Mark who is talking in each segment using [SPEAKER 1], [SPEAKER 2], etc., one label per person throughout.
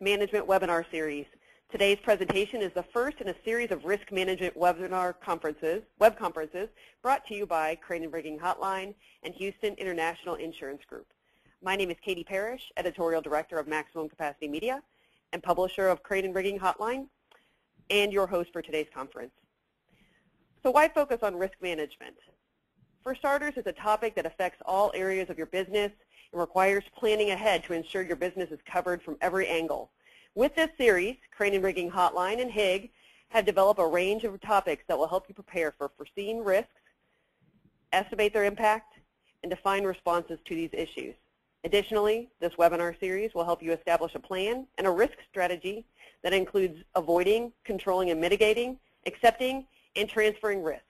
[SPEAKER 1] Management Webinar Series. Today's presentation is the first in a series of risk management webinar conferences, web conferences brought to you by Crane and Rigging Hotline and Houston International Insurance Group. My name is Katie Parrish, Editorial Director of Maximum Capacity Media and publisher of Crane and Rigging Hotline and your host for today's conference. So why focus on risk management? For starters, it's a topic that affects all areas of your business and requires planning ahead to ensure your business is covered from every angle. With this series, Crane and Rigging Hotline and HIIG have developed a range of topics that will help you prepare for foreseen risks, estimate their impact, and define responses to these issues. Additionally, this webinar series will help you establish a plan and a risk strategy that includes avoiding, controlling, and mitigating, accepting, and transferring risk.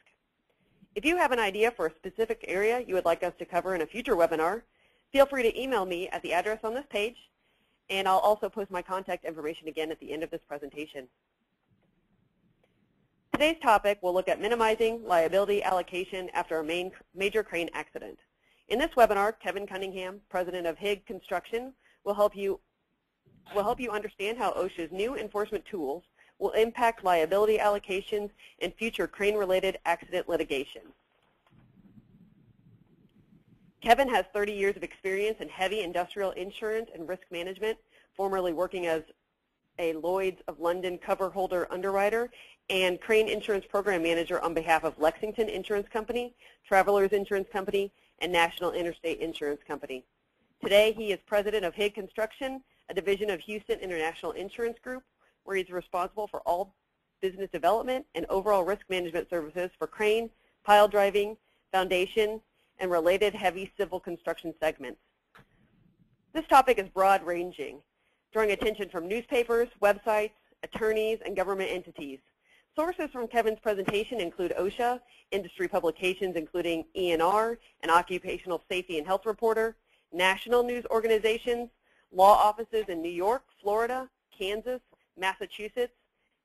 [SPEAKER 1] If you have an idea for a specific area you would like us to cover in a future webinar, feel free to email me at the address on this page and I'll also post my contact information again at the end of this presentation. Today's topic will look at minimizing liability allocation after a main, major crane accident. In this webinar, Kevin Cunningham, president of HIIG Construction, will help you will help you understand how OSHA's new enforcement tools will impact liability allocations and future crane-related accident litigation. Kevin has 30 years of experience in heavy industrial insurance and risk management, formerly working as a Lloyd's of London cover holder underwriter and Crane Insurance Program Manager on behalf of Lexington Insurance Company, Travelers Insurance Company, and National Interstate Insurance Company. Today, he is president of HIIG Construction, a division of Houston International Insurance Group, where he's responsible for all business development and overall risk management services for crane, pile driving, foundation, and related heavy civil construction segments. This topic is broad-ranging, drawing attention from newspapers, websites, attorneys, and government entities. Sources from Kevin's presentation include OSHA, industry publications including ENR, an Occupational Safety and Health Reporter, national news organizations, law offices in New York, Florida, Kansas, Massachusetts,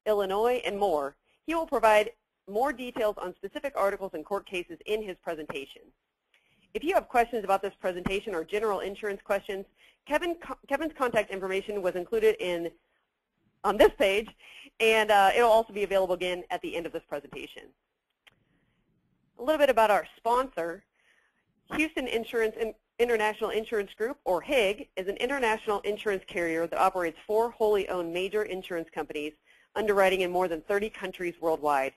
[SPEAKER 1] Illinois, and more. He will provide more details on specific articles and court cases in his presentation. If you have questions about this presentation or general insurance questions, Kevin, Kevin's contact information was included in on this page, and uh, it'll also be available again at the end of this presentation. A little bit about our sponsor. Houston Insurance International Insurance Group, or HIIG, is an international insurance carrier that operates four wholly owned major insurance companies underwriting in more than 30 countries worldwide.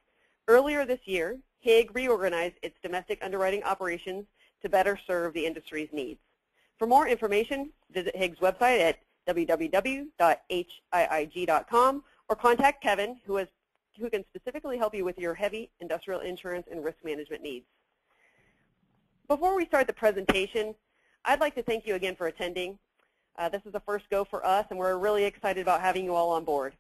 [SPEAKER 1] Earlier this year, HIIG reorganized its domestic underwriting operations to better serve the industry's needs. For more information, visit HIIG's website at www.hiig.com or contact Kevin, who, can specifically help you with your heavy industrial insurance and risk management needs. Before we start the presentation, I'd like to thank you again for attending. Uh, this is the first go for us, and we're really excited about having you all on board.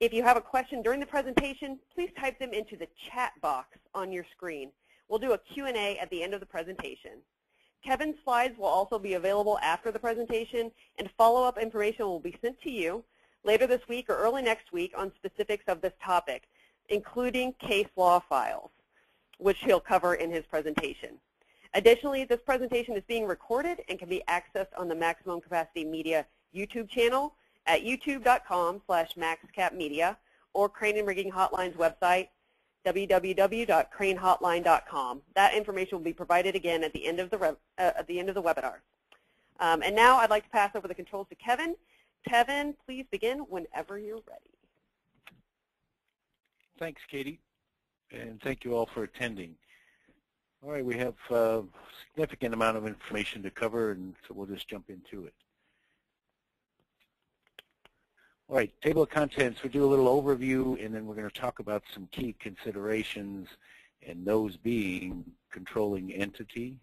[SPEAKER 1] If you have a question during the presentation, please type them into the chat box on your screen. We'll do a Q&A at the end of the presentation. Kevin's slides will also be available after the presentation, and follow-up information will be sent to you later this week or early next week on specifics of this topic, including case law files, which he'll cover in his presentation. Additionally, this presentation is being recorded and can be accessed on the Maximum Capacity Media YouTube channel at youtube.com slash maxcapmedia or Crane and Rigging Hotline's website www.cranehotline.com. That information will be provided again at the end of the, uh, at the, end of the webinar. Um, and now I'd like to pass over the controls to Kevin. Kevin, please begin whenever you're ready.
[SPEAKER 2] Thanks, Katie, and thank you all for attending. All right, we have a uh, significant amount of information to cover, and so we'll just jump into it. All right, table of contents, we'll do a little overview and then we're going to talk about some key considerations and those being controlling entity,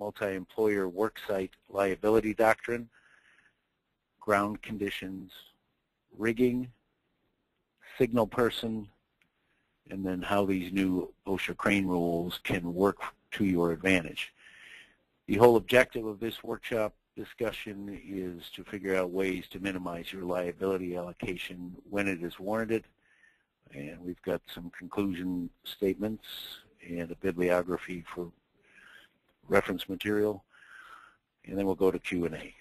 [SPEAKER 2] multi-employer worksite liability doctrine, ground conditions, rigging, signal person, and then how these new OSHA crane rules can work to your advantage. The whole objective of this workshop discussion is to figure out ways to minimize your liability allocation when it is warranted. And we've got some conclusion statements and a bibliography for reference material. And then we'll go to Q&A.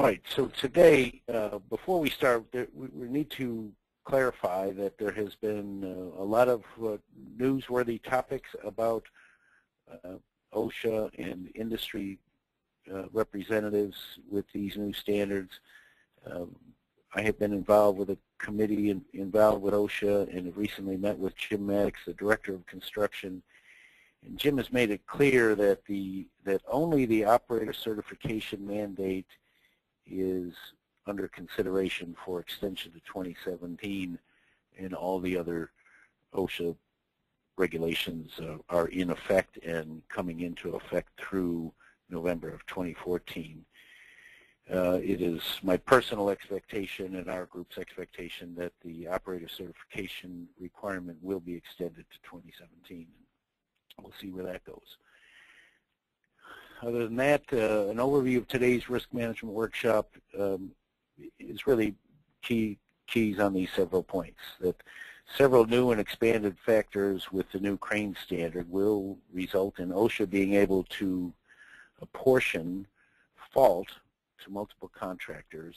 [SPEAKER 2] All right, so today, uh, before we start, we, need to clarify that there has been uh, a lot of uh, newsworthy topics about uh, OSHA and industry uh, representatives with these new standards. Um, I have been involved with a committee in, involved with OSHA and have recently met with Jim Maddux, the Director of Construction. And Jim has made it clear that the that only the operator certification mandate is under consideration for extension to 2017 and all the other OSHA regulations uh, are in effect and coming into effect through November of 2014. Uh, it is my personal expectation and our group's expectation that the operator certification requirement will be extended to 2017. We'll see where that goes. Other than that, uh, an overview of today's risk management workshop um, is really key keys on these several points. That several new and expanded factors with the new crane standard will result in OSHA being able to apportion fault to multiple contractors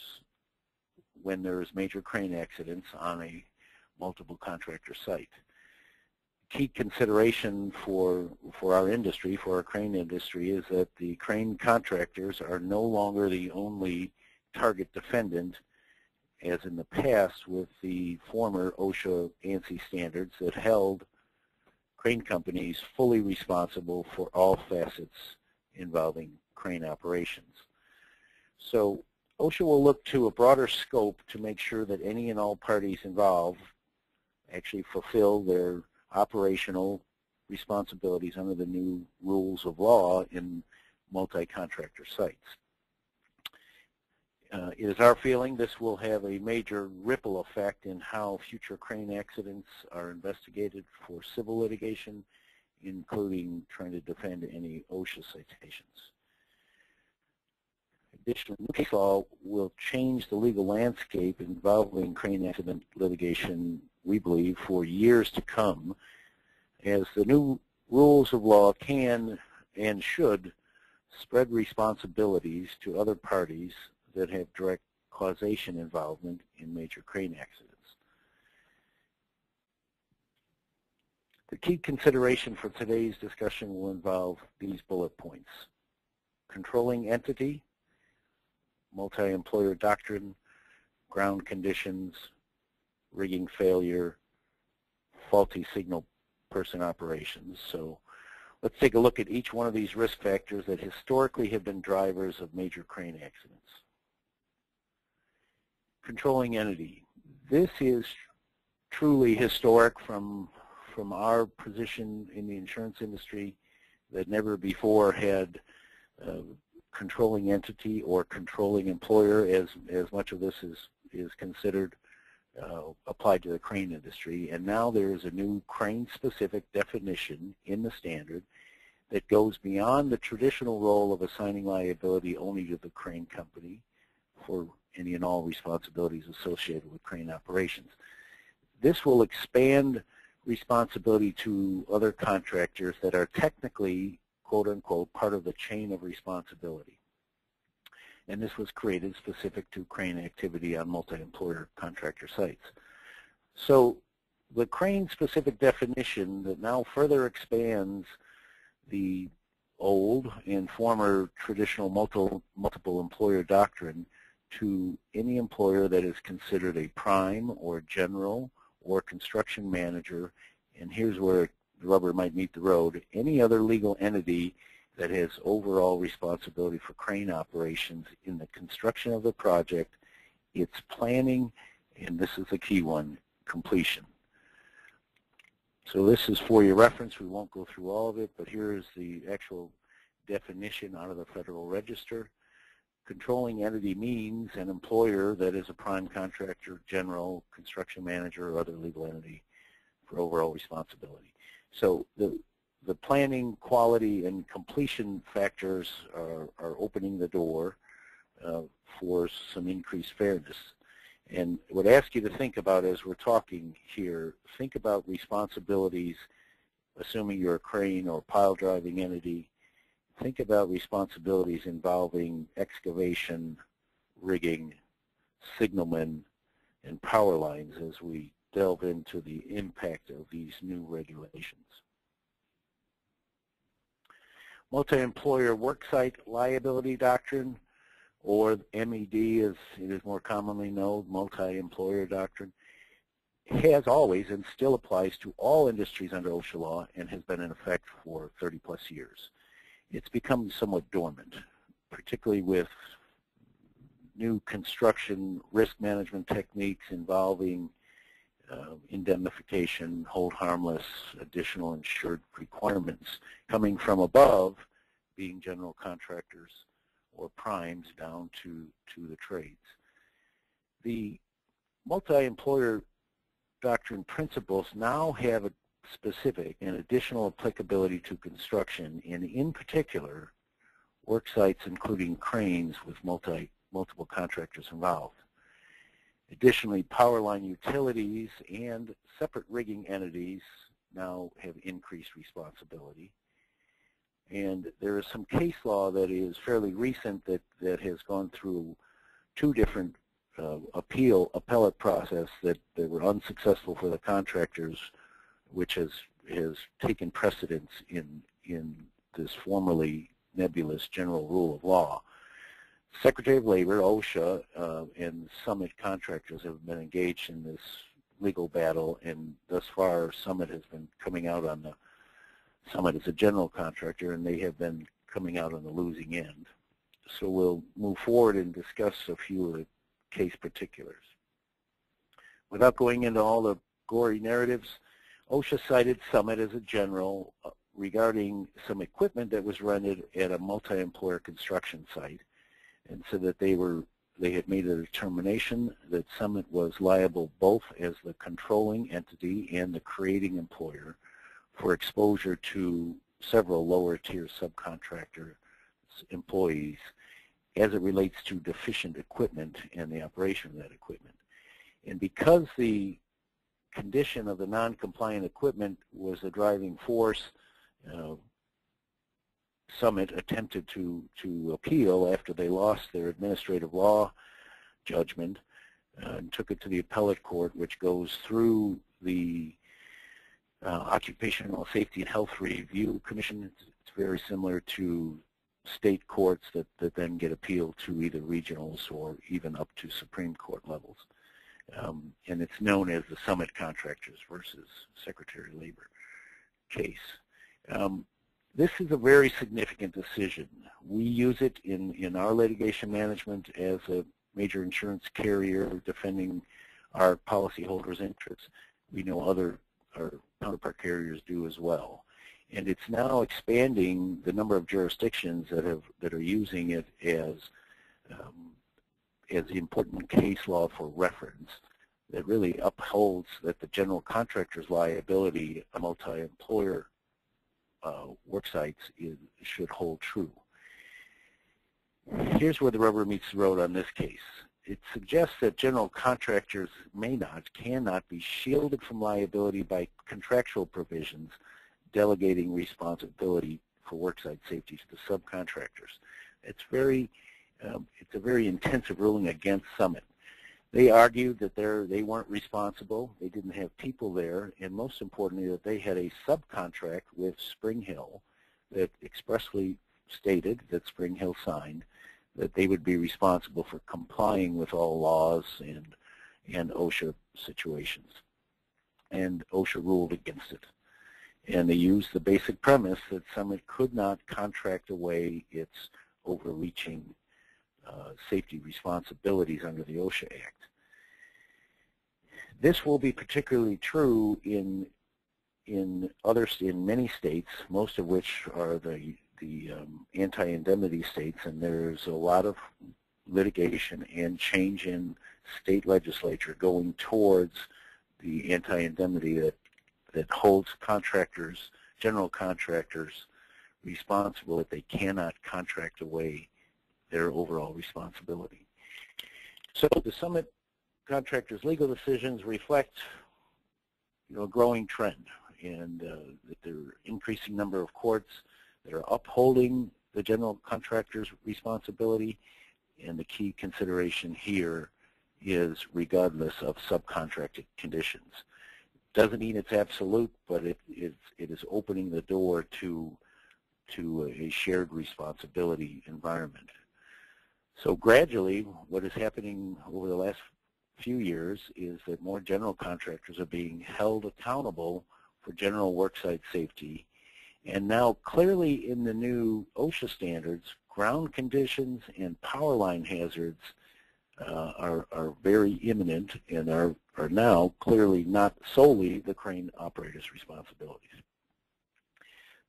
[SPEAKER 2] when there is major crane accidents on a multiple contractor site key consideration for for our industry, for our crane industry, is that the crane contractors are no longer the only target defendant, as in the past with the former OSHA ANSI standards that held crane companies fully responsible for all facets involving crane operations. So OSHA will look to a broader scope to make sure that any and all parties involved actually fulfill their operational responsibilities under the new rules of law in multi-contractor sites. Uh, it is our feeling this will have a major ripple effect in how future crane accidents are investigated for civil litigation, including trying to defend any OSHA citations. Additionally, new case law will change the legal landscape involving crane accident litigation we believe, for years to come, as the new rules of law can and should spread responsibilities to other parties that have direct causation involvement in major crane accidents. The key consideration for today's discussion will involve these bullet points. Controlling entity, multi-employer doctrine, ground conditions, rigging failure, faulty signal person operations. So let's take a look at each one of these risk factors that historically have been drivers of major crane accidents. Controlling entity. This is truly historic from, from our position in the insurance industry that never before had uh, controlling entity or controlling employer as, as much of this is, is considered uh, applied to the crane industry. And now there is a new crane-specific definition in the standard that goes beyond the traditional role of assigning liability only to the crane company for any and all responsibilities associated with crane operations. This will expand responsibility to other contractors that are technically, quote unquote, part of the chain of responsibility and this was created specific to crane activity on multi-employer contractor sites. So the crane-specific definition that now further expands the old and former traditional multiple, multiple employer doctrine to any employer that is considered a prime or general or construction manager, and here's where the rubber might meet the road, any other legal entity that has overall responsibility for crane operations in the construction of the project, its planning, and this is the key one, completion. So this is for your reference. We won't go through all of it, but here is the actual definition out of the Federal Register. Controlling entity means an employer that is a prime contractor, general, construction manager, or other legal entity for overall responsibility. So the, the planning, quality, and completion factors are, are opening the door uh, for some increased fairness. And what I ask you to think about as we're talking here, think about responsibilities, assuming you're a crane or pile driving entity, think about responsibilities involving excavation, rigging, signalmen, and power lines as we delve into the impact of these new regulations. Multi-employer worksite liability doctrine, or MED as it is more commonly known, multi-employer doctrine, has always and still applies to all industries under OSHA law and has been in effect for 30 plus years. It's become somewhat dormant, particularly with new construction risk management techniques involving uh, indemnification, hold harmless, additional insured requirements coming from above, being general contractors or primes down to, to the trades. The multi-employer doctrine principles now have a specific and additional applicability to construction, and in particular, work sites including cranes with multi, multiple contractors involved. Additionally, power line utilities and separate rigging entities now have increased responsibility. And there is some case law that is fairly recent that, that has gone through two different uh, appeal, appellate process that, that were unsuccessful for the contractors, which has, has taken precedence in, in this formerly nebulous general rule of law. Secretary of Labor, OSHA, uh, and Summit contractors have been engaged in this legal battle, and thus far Summit has been coming out on the Summit as a general contractor, and they have been coming out on the losing end. So we'll move forward and discuss a few of the case particulars. Without going into all the gory narratives, OSHA cited Summit as a general uh, regarding some equipment that was rented at a multi-employer construction site and said that they were they had made a determination that Summit was liable both as the controlling entity and the creating employer for exposure to several lower tier subcontractor employees as it relates to deficient equipment and the operation of that equipment. And because the condition of the non-compliant equipment was a driving force, uh, Summit attempted to, to appeal after they lost their administrative law judgment uh, and took it to the appellate court, which goes through the uh, Occupational Safety and Health Review Commission. It's, it's, very similar to state courts that, that then get appealed to either regionals or even up to Supreme Court levels. Um, and it's known as the Summit Contractors versus Secretary of Labor case. Um, this is a very significant decision. We use it in, in our litigation management as a major insurance carrier defending our policyholders' interests. We know other our counterpart carriers do as well. And it's now expanding the number of jurisdictions that have that are using it as um, as the important case law for reference that really upholds that the general contractor's liability, a multi-employer uh, work sites, is, should hold true. Here's where the rubber meets the road on this case it suggests that general contractors may not, cannot be shielded from liability by contractual provisions delegating responsibility for worksite safety to the subcontractors. It's very, um, it's a very intensive ruling against Summit. They argued that they weren't responsible, they didn't have people there, and most importantly that they had a subcontract with Spring Hill that expressly stated that Spring Hill signed that they would be responsible for complying with all laws and, and OSHA situations. And OSHA ruled against it. And they used the basic premise that Summit could not contract away its overreaching uh, safety responsibilities under the OSHA Act. This will be particularly true in in others in many states, most of which are the the um, anti-indemnity states, and there's a lot of litigation and change in state legislature going towards the anti-indemnity that, that holds contractors, general contractors, responsible that they cannot contract away their overall responsibility. So the Summit contractors' legal decisions reflect you know, a growing trend and uh, that there are increasing number of courts that are upholding the general contractor's responsibility and the key consideration here is regardless of subcontracted conditions. Doesn't mean it's absolute, but it is, it is opening the door to, to a shared responsibility environment. So gradually, what is happening over the last few years is that more general contractors are being held accountable for general worksite safety. And now clearly in the new OSHA standards, ground conditions and power line hazards uh, are, are very imminent and are, are now clearly not solely the crane operator's responsibilities.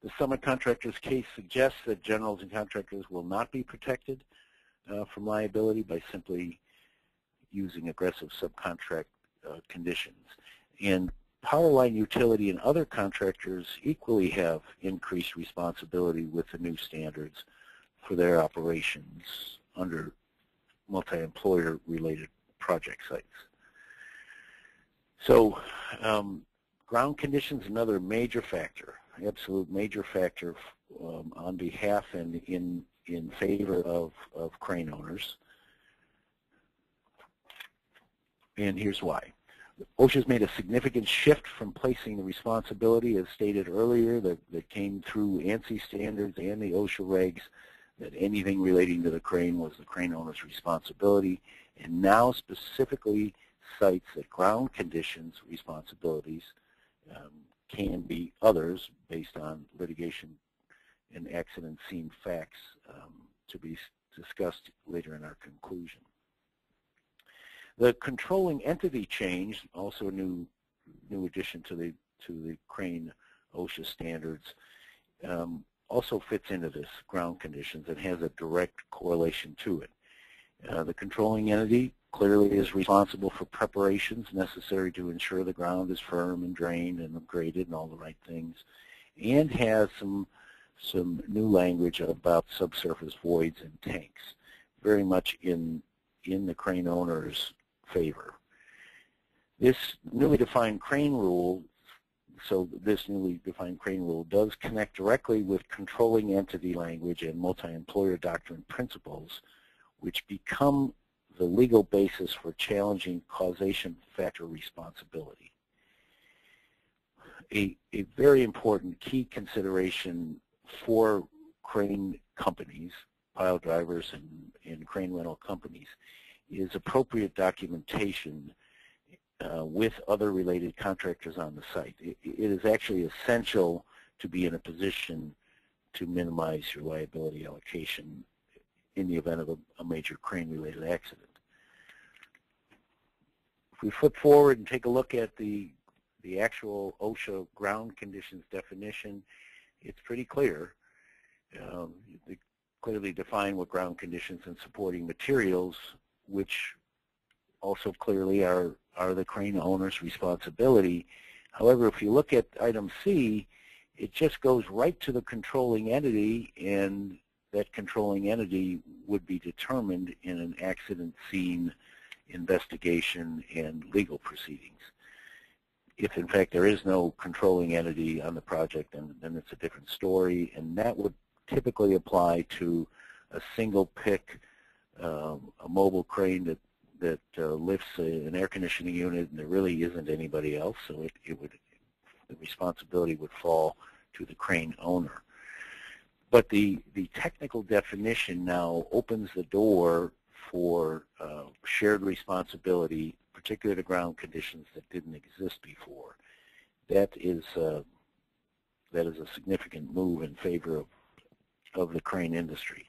[SPEAKER 2] The summit contractor's case suggests that generals and contractors will not be protected uh, from liability by simply using aggressive subcontract uh, conditions. And power line utility and other contractors equally have increased responsibility with the new standards for their operations under multi-employer related project sites. So um, ground conditions another major factor, absolute major factor um, on behalf and in in favor of, of crane owners. And here's why. OSHA's made a significant shift from placing the responsibility, as stated earlier, that, that came through ANSI standards and the OSHA regs, that anything relating to the crane was the crane owner's responsibility, and now specifically cites that ground conditions responsibilities um, can be others based on litigation and accident scene facts um, to be discussed later in our conclusion. The controlling entity change, also a new new addition to the to the crane OSHA standards, um, also fits into this ground conditions and has a direct correlation to it. Uh, the controlling entity clearly is responsible for preparations necessary to ensure the ground is firm and drained and graded and all the right things, and has some some new language about subsurface voids and tanks, very much in in the crane owner's favor. This newly defined crane rule, so this newly defined crane rule does connect directly with controlling entity language and multi-employer doctrine principles, which become the legal basis for challenging causation factor responsibility. A, a very important key consideration for crane companies, pile drivers and, and crane rental companies, is appropriate documentation uh, with other related contractors on the site. It, it is actually essential to be in a position to minimize your liability allocation in the event of a, a major crane-related accident. If we flip forward and take a look at the, the actual OSHA ground conditions definition, it's pretty clear. Um, they clearly define what ground conditions and supporting materials which also clearly are, are the crane owner's responsibility. However, if you look at item C, it just goes right to the controlling entity and that controlling entity would be determined in an accident scene investigation and legal proceedings. If in fact there is no controlling entity on the project, then, then it's a different story, and that would typically apply to a single pick um, a mobile crane that that uh, lifts a, an air conditioning unit, and there really isn't anybody else, so it, it would the responsibility would fall to the crane owner. But the the technical definition now opens the door for uh, shared responsibility, particularly to ground conditions that didn't exist before. That is uh, that is a significant move in favor of of the crane industry.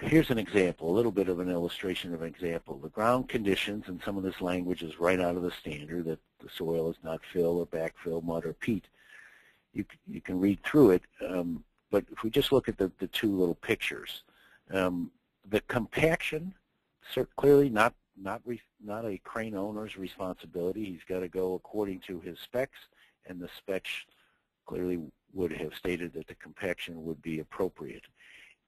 [SPEAKER 2] Here's an example, a little bit of an illustration of an example. The ground conditions, and some of this language is right out of the standard, that the soil is not fill or backfill, mud or peat. You, you can read through it, um, but if we just look at the, the two little pictures, um, the compaction, clearly not, not, not a crane owner's responsibility. He's got to go according to his specs, and the specs clearly would have stated that the compaction would be appropriate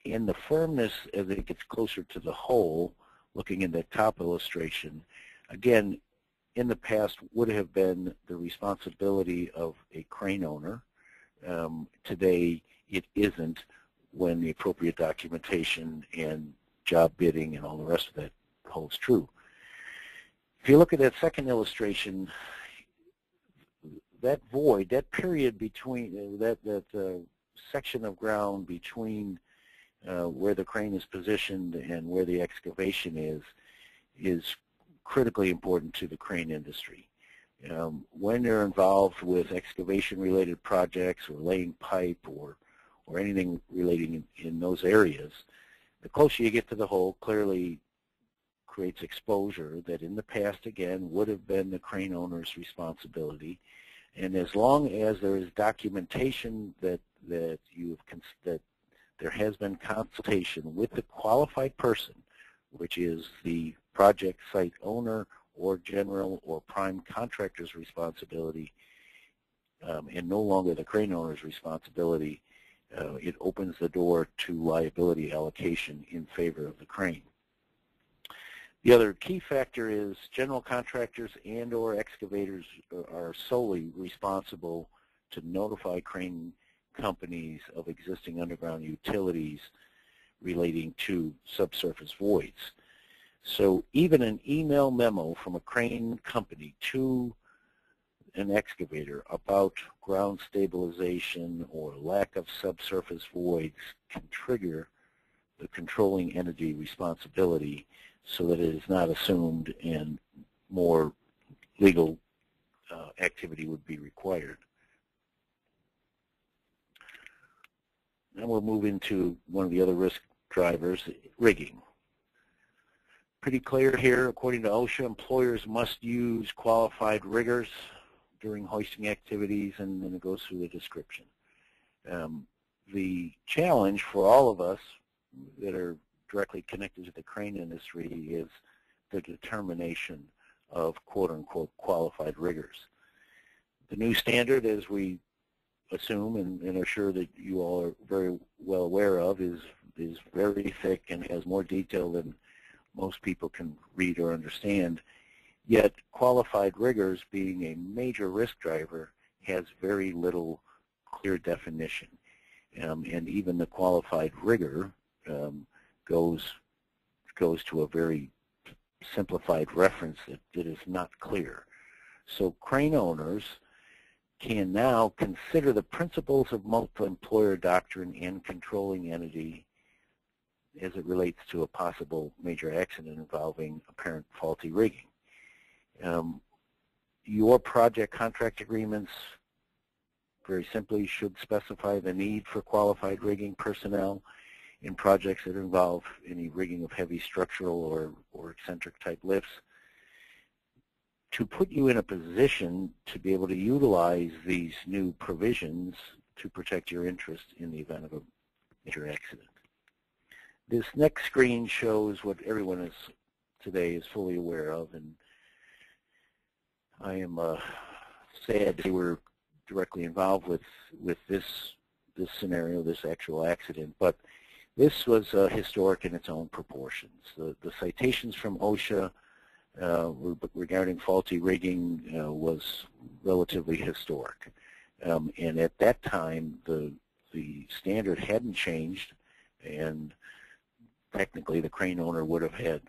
[SPEAKER 2] in the firmness as it gets closer to the hole, looking at that top illustration, again, in the past would have been the responsibility of a crane owner. Um, today, it isn't when the appropriate documentation and job bidding and all the rest of that holds true. If you look at that second illustration, that void, that period between, uh, that, that uh, section of ground between uh, where the crane is positioned and where the excavation is, is critically important to the crane industry. Um, when they're involved with excavation-related projects or laying pipe or, or anything relating in, in those areas, the closer you get to the hole, clearly creates exposure that in the past, again, would have been the crane owner's responsibility. And as long as there is documentation that, that, you've, that there has been consultation with the qualified person, which is the project site owner or general or prime contractor's responsibility, um, and no longer the crane owner's responsibility, uh, it opens the door to liability allocation in favor of the crane. The other key factor is general contractors and or excavators are solely responsible to notify crane companies of existing underground utilities relating to subsurface voids. So even an email memo from a crane company to an excavator about ground stabilization or lack of subsurface voids can trigger the controlling entity responsibility so that it is not assumed and more legal uh, activity would be required. Now we'll move into one of the other risk drivers, rigging pretty clear here. According to OSHA, employers must use qualified riggers during hoisting activities, and then it goes through the description. Um, the challenge for all of us that are directly connected to the crane industry is the determination of quote-unquote qualified riggers. The new standard, as we assume and, and, are sure that you all are very well aware of, is, is very thick and has more detail than most people can read or understand. Yet qualified riggers being a major risk driver has very little clear definition. Um, and even the qualified rigger um, goes goes to a very simplified reference that, that is not clear. So crane owners can now consider the principles of multi-employer doctrine and controlling entity as it relates to a possible major accident involving apparent faulty rigging. Um, your project contract agreements very simply should specify the need for qualified rigging personnel in projects that involve any rigging of heavy structural or, or eccentric type lifts to put you in a position to be able to utilize these new provisions to protect your interest in the event of a major accident. This next screen shows what everyone is today is fully aware of, and I am uh, sad they were directly involved with with this this scenario, this actual accident. But this was uh, historic in its own proportions. The, the citations from OSHA uh, regarding faulty rigging uh, was relatively historic. Um, and at that time, the the standard hadn't changed, and technically the crane owner would have had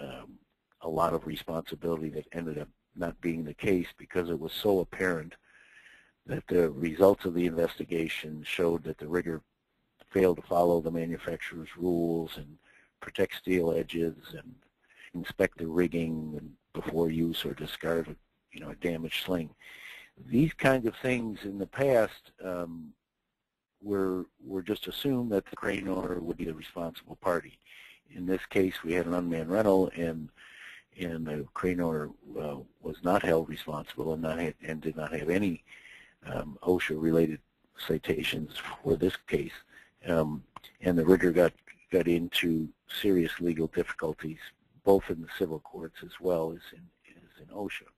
[SPEAKER 2] um, a lot of responsibility that ended up not being the case because it was so apparent that the results of the investigation showed that the rigger failed to follow the manufacturer's rules and protect steel edges and inspect the rigging before use or discard a, you know, a damaged sling. These kinds of things in the past um, were, were just assumed that the crane owner would be the responsible party. In this case, we had an unmanned rental, and and the crane owner uh, was not held responsible and, not had, and did not have any um, OSHA-related citations for this case. Um, and the rigger got got into serious legal difficulties, both in the civil courts as well as in, as in OSHA.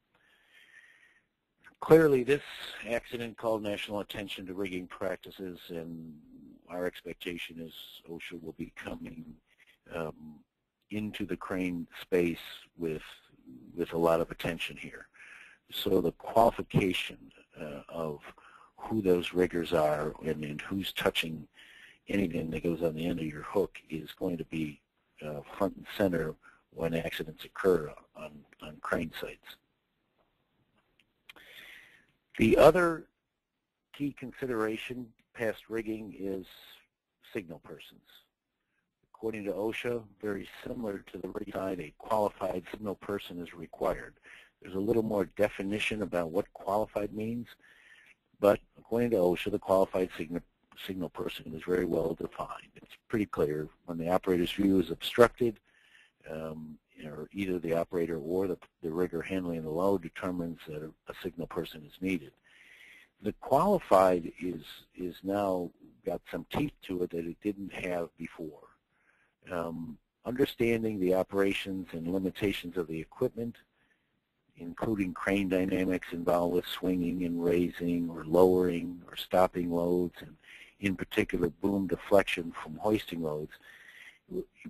[SPEAKER 2] Clearly, this accident called national attention to rigging practices, and our expectation is OSHA will be coming um, into the crane space with with a lot of attention here. So the qualification uh, of who those riggers are and, and, who's touching anything that goes on the end of your hook is going to be uh, front and center when accidents occur on, on crane sites. The other key consideration past rigging is signal persons. According to OSHA, very similar to the rig side, a qualified signal person is required. There's a little more definition about what qualified means, but according to OSHA, the qualified signal, signal person is very well defined. It's pretty clear when the operator's view is obstructed, um, or either the operator or the, the rigger handling the load determines that a, a signal person is needed. The qualified is is now got some teeth to it that it didn't have before. Um, understanding the operations and limitations of the equipment, including crane dynamics involved with swinging and raising or lowering or stopping loads, and in particular boom deflection from hoisting loads,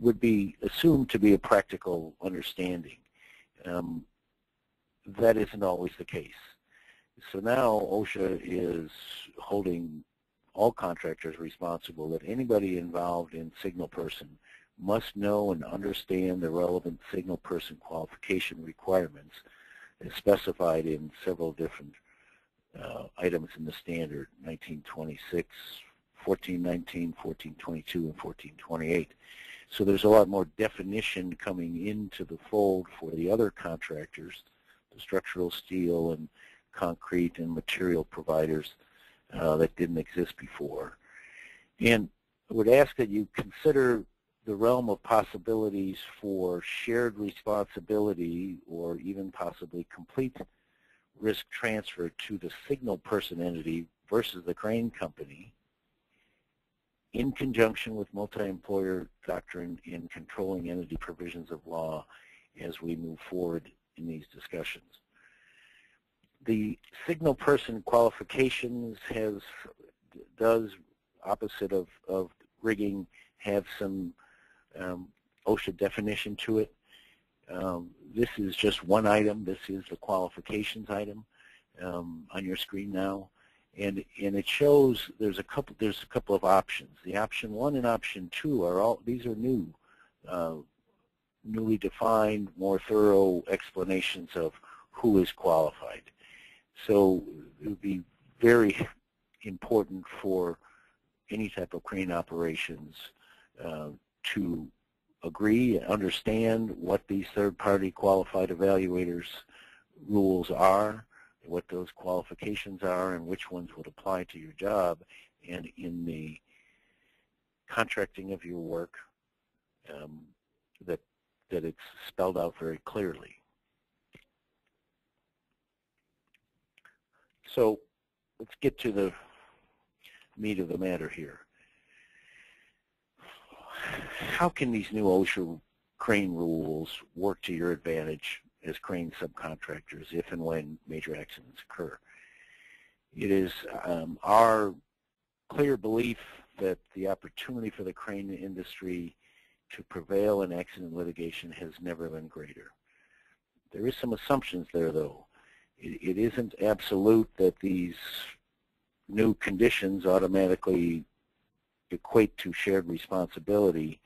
[SPEAKER 2] would be assumed to be a practical understanding. Um, that isn't always the case. So now OSHA is holding all contractors responsible that anybody involved in signal person must know and understand the relevant signal person qualification requirements as specified in several different uh, items in the standard 1926, 1419, 1422, and 1428. So there's a lot more definition coming into the fold for the other contractors, the structural steel and concrete and material providers uh, that didn't exist before. And I would ask that you consider the realm of possibilities for shared responsibility or even possibly complete risk transfer to the signal person entity versus the crane company in conjunction with multi-employer doctrine in controlling entity provisions of law as we move forward in these discussions. The signal person qualifications has does opposite of, of rigging have some um, OSHA definition to it. Um, this is just one item. This is the qualifications item um, on your screen now, and and it shows there's a couple there's a couple of options. The option one and option two are all these are new, uh, newly defined, more thorough explanations of who is qualified. So it would be very important for any type of crane operations uh, to agree and understand what these third-party qualified evaluators rules are, what those qualifications are, and which ones would apply to your job, and in the contracting of your work, um, that that it's spelled out very clearly. So let's get to the meat of the matter here. How can these new OSHA crane rules work to your advantage as crane subcontractors if and when major accidents occur? It is um, our clear belief that the opportunity for the crane industry to prevail in accident litigation has never been greater. There is some assumptions there, though it, it isn't absolute that these new conditions automatically equate to shared responsibility.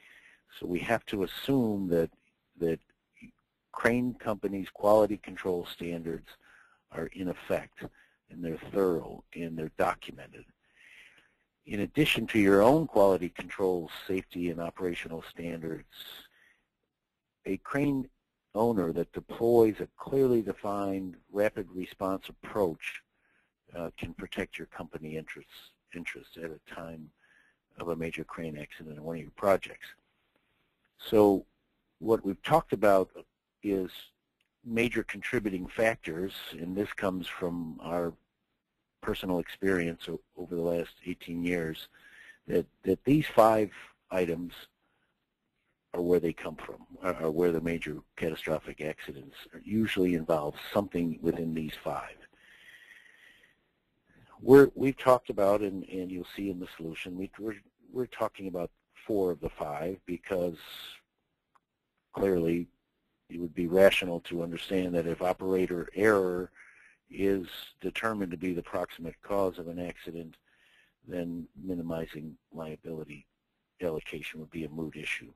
[SPEAKER 2] So we have to assume that that crane companies' quality control standards are in effect and they're thorough and they're documented. In addition to your own quality control, safety, and operational standards, a crane owner that deploys a clearly defined rapid response approach uh, can protect your company interests, at a time of a major crane accident in one of your projects. So what we've talked about is major contributing factors, and this comes from our personal experience over the last 18 years, that, that these five items are where they come from, are where the major catastrophic accidents usually involve something within these five. We're, we've talked about, and, and you'll see in the solution, we, we're, we're talking about four of the five because clearly it would be rational to understand that if operator error is determined to be the proximate cause of an accident, then minimizing liability allocation would be a moot issue.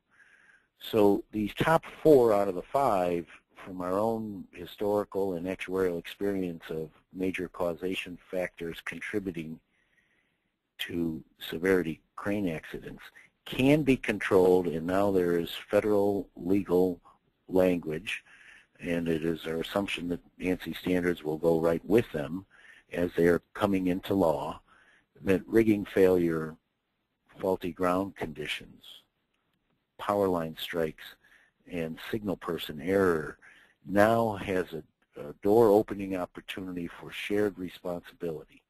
[SPEAKER 2] So these top four out of the five from our own historical and actuarial experience of major causation factors contributing to severity crane accidents can be controlled and now there is federal legal language and it is our assumption that ANSI standards will go right with them as they are coming into law that rigging failure, faulty ground conditions, power line strikes, and signal person error now has a, a door opening opportunity for shared responsibility.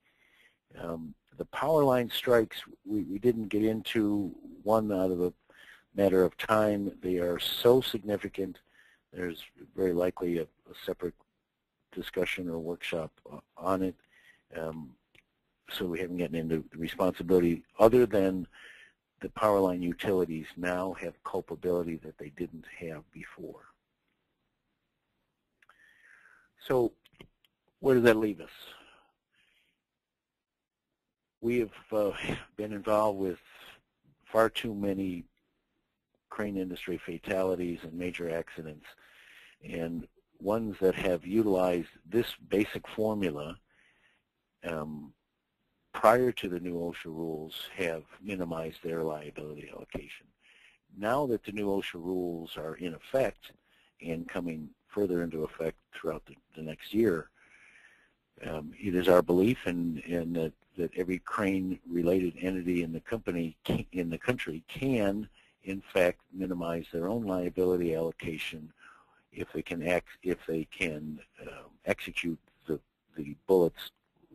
[SPEAKER 2] Um, the power line strikes, we, we didn't get into one out of a matter of time. They are so significant, there's very likely a, a separate discussion or workshop on it. Um, so we haven't gotten into the responsibility other than the power line utilities now have culpability that they didn't have before. So where does that leave us? We have uh, been involved with far too many crane industry fatalities and major accidents and ones that have utilized this basic formula um, prior to the new OSHA rules have minimized their liability allocation. Now that the new OSHA rules are in effect and coming further into effect throughout the, the next year, um, it is our belief and, that, that every crane-related entity in the company can, in the country can, in fact, minimize their own liability allocation if they can if they can uh, execute the the bullets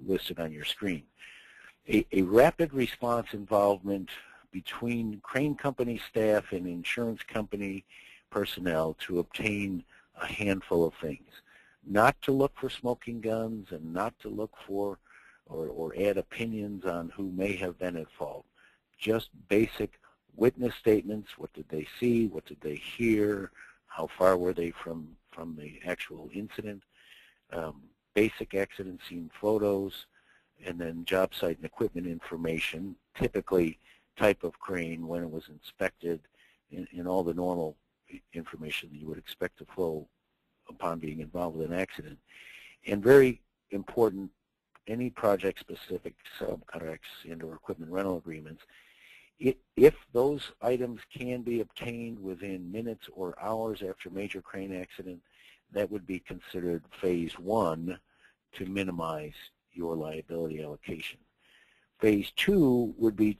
[SPEAKER 2] listed on your screen. A, a rapid response involvement between crane company staff and insurance company personnel to obtain a handful of things. Not to look for smoking guns and not to look for or, or add opinions on who may have been at fault. Just basic witness statements. What did they see? What did they hear? How far were they from, from the actual incident? Um, basic accident scene photos, and then job site and equipment information, typically type of crane, when it was inspected, and, all the normal information that you would expect to flow upon being involved with an accident. And very important, any project-specific subcontracts and or equipment rental agreements, it, if those items can be obtained within minutes or hours after major crane accident, that would be considered phase one to minimize your liability allocation. Phase two would be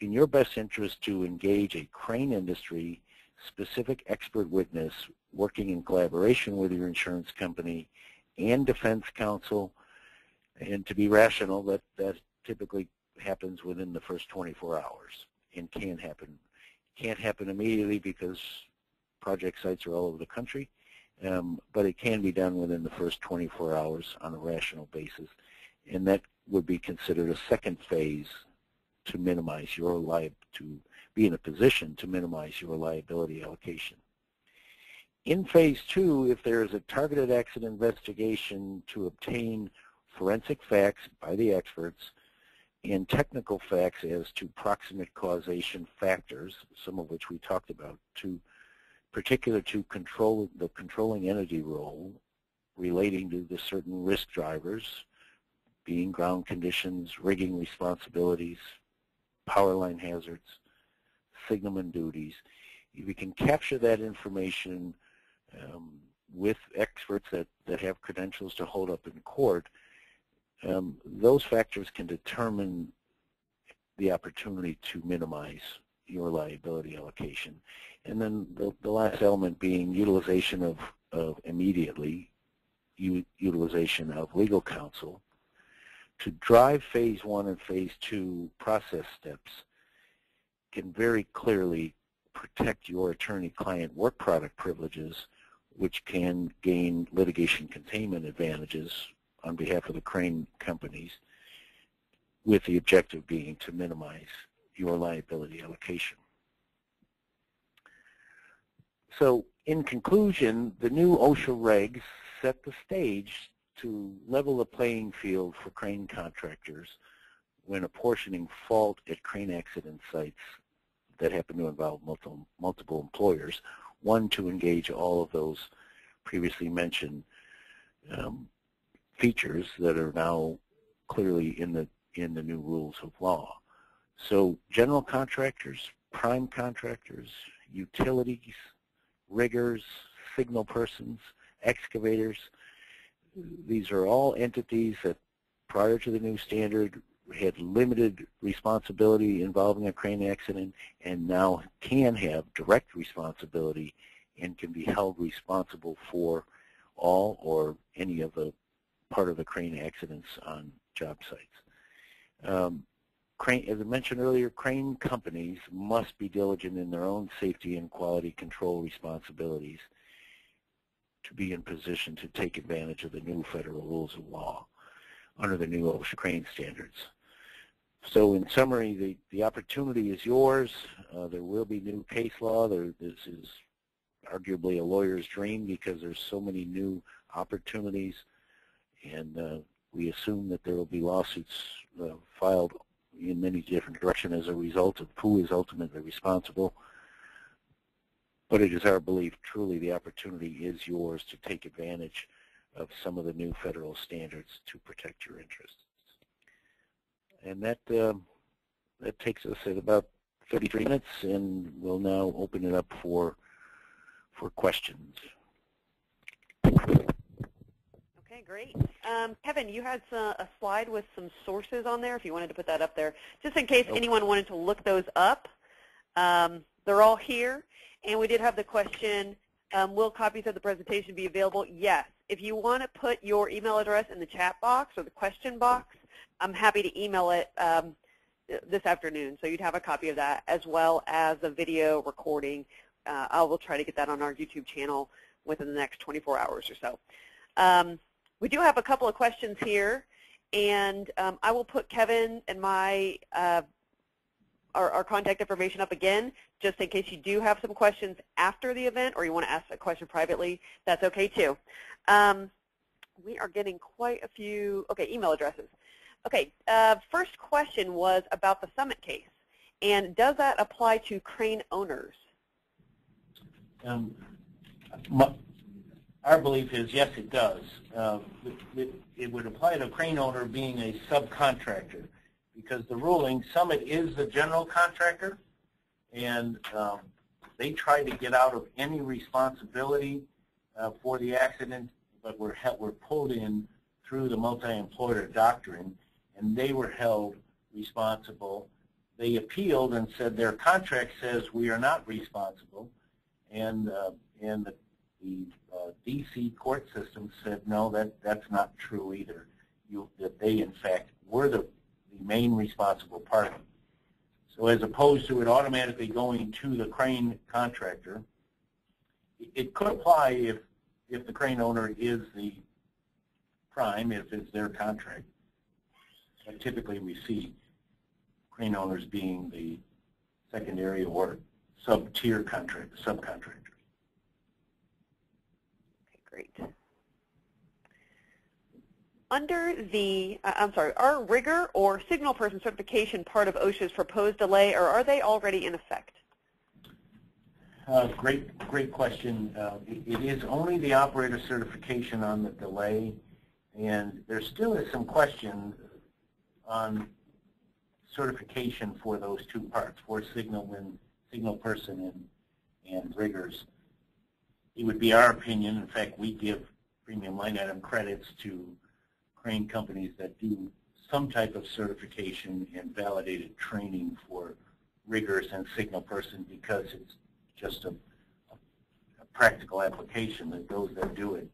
[SPEAKER 2] in your best interest to engage a crane industry specific expert witness working in collaboration with your insurance company and defense counsel and to be rational that that typically happens within the first 24 hours and can happen can't happen immediately because project sites are all over the country um, but it can be done within the first 24 hours on a rational basis, and that would be considered a second phase to minimize your li to be in a position to minimize your liability allocation. In phase two, if there is a targeted accident investigation to obtain forensic facts by the experts and technical facts as to proximate causation factors, some of which we talked about, to particular to control the controlling entity role relating to the certain risk drivers, being ground conditions, rigging responsibilities, power line hazards, signalman duties. If we can capture that information um, with experts that, that have credentials to hold up in court, um, those factors can determine the opportunity to minimize your liability allocation. And then the, the last element being utilization of, of immediately, utilization of legal counsel to drive phase one and phase two process steps can very clearly protect your attorney-client work product privileges, which can gain litigation containment advantages on behalf of the crane companies, with the objective being to minimize your liability allocation. So in conclusion, the new OSHA regs set the stage to level the playing field for crane contractors when apportioning fault at crane accident sites that happen to involve multiple, multiple employers. One, to engage all of those previously mentioned um, features that are now clearly in the in the new rules of law. So general contractors, prime contractors, utilities, riggers, signal persons, excavators, these are all entities that prior to the new standard had limited responsibility involving a crane accident and now can have direct responsibility and can be held responsible for all or any of the part of the crane accidents on job sites. Um, crane, as I mentioned earlier, crane companies must be diligent in their own safety and quality control responsibilities to be in position to take advantage of the new federal rules of law under the new OSHA crane standards. So in summary, the, the opportunity is yours. Uh, there will be new case law. There, this is arguably a lawyer's dream because there's so many new opportunities and uh, we assume that there will be lawsuits uh, filed in many different directions as a result of who is ultimately responsible. But it is our belief truly the opportunity is yours to take advantage of some of the new federal standards to protect your interests. And that, um, that takes us at about 33 minutes, and we'll now open it up for, for questions.
[SPEAKER 1] Great. Um, Kevin, you had some, a slide with some sources on there, if you wanted to put that up there. Just in case anyone wanted to look those up, um, they're all here. And we did have the question, um, will copies of the presentation be available? Yes. If you want to put your email address in the chat box or the question box, I'm happy to email it um, this afternoon. So you'd have a copy of that as well as a video recording. Uh, I will try to get that on our YouTube channel within the next 24 hours or so. Um, we do have a couple of questions here, and um, I will put Kevin and my uh, our, our, contact information up again, just in case you do have some questions after the event or you want to ask a question privately. That's okay too. Um, we are getting quite a few, okay, email addresses. Okay, uh, first question was about the Summit case. And does that apply to crane owners?
[SPEAKER 3] Um, my, our belief is yes, it does. Uh, it, it, would apply to a crane owner being a subcontractor because the ruling, Summit is the general contractor, and um, they tried to get out of any responsibility uh, for the accident, but were, were pulled in through the multi-employer doctrine, and they were held responsible. They appealed and said their contract says we are not responsible, and uh, and the, the uh, DC court system said no, that that's not true either. You, that they in fact were the the main responsible party. So as opposed to it automatically going to the crane contractor, it could apply if, if the crane owner is the prime, if it's their contract. But typically we see crane owners being the secondary or sub-tier contract, subcontractors.
[SPEAKER 1] Great under the, uh, I'm sorry, are rigger or signal person certification part of OSHA's proposed delay, or are they already in effect?
[SPEAKER 3] Uh, great, great question. Uh, it, it is only the operator certification on the delay, and there still is some question on certification for those two parts, for signal and signal person and, and riggers. It would be our opinion, in fact, we give premium line item credits to crane companies that do some type of certification and validated training for riggers and signal person because it's just a, a practical application that those that do it.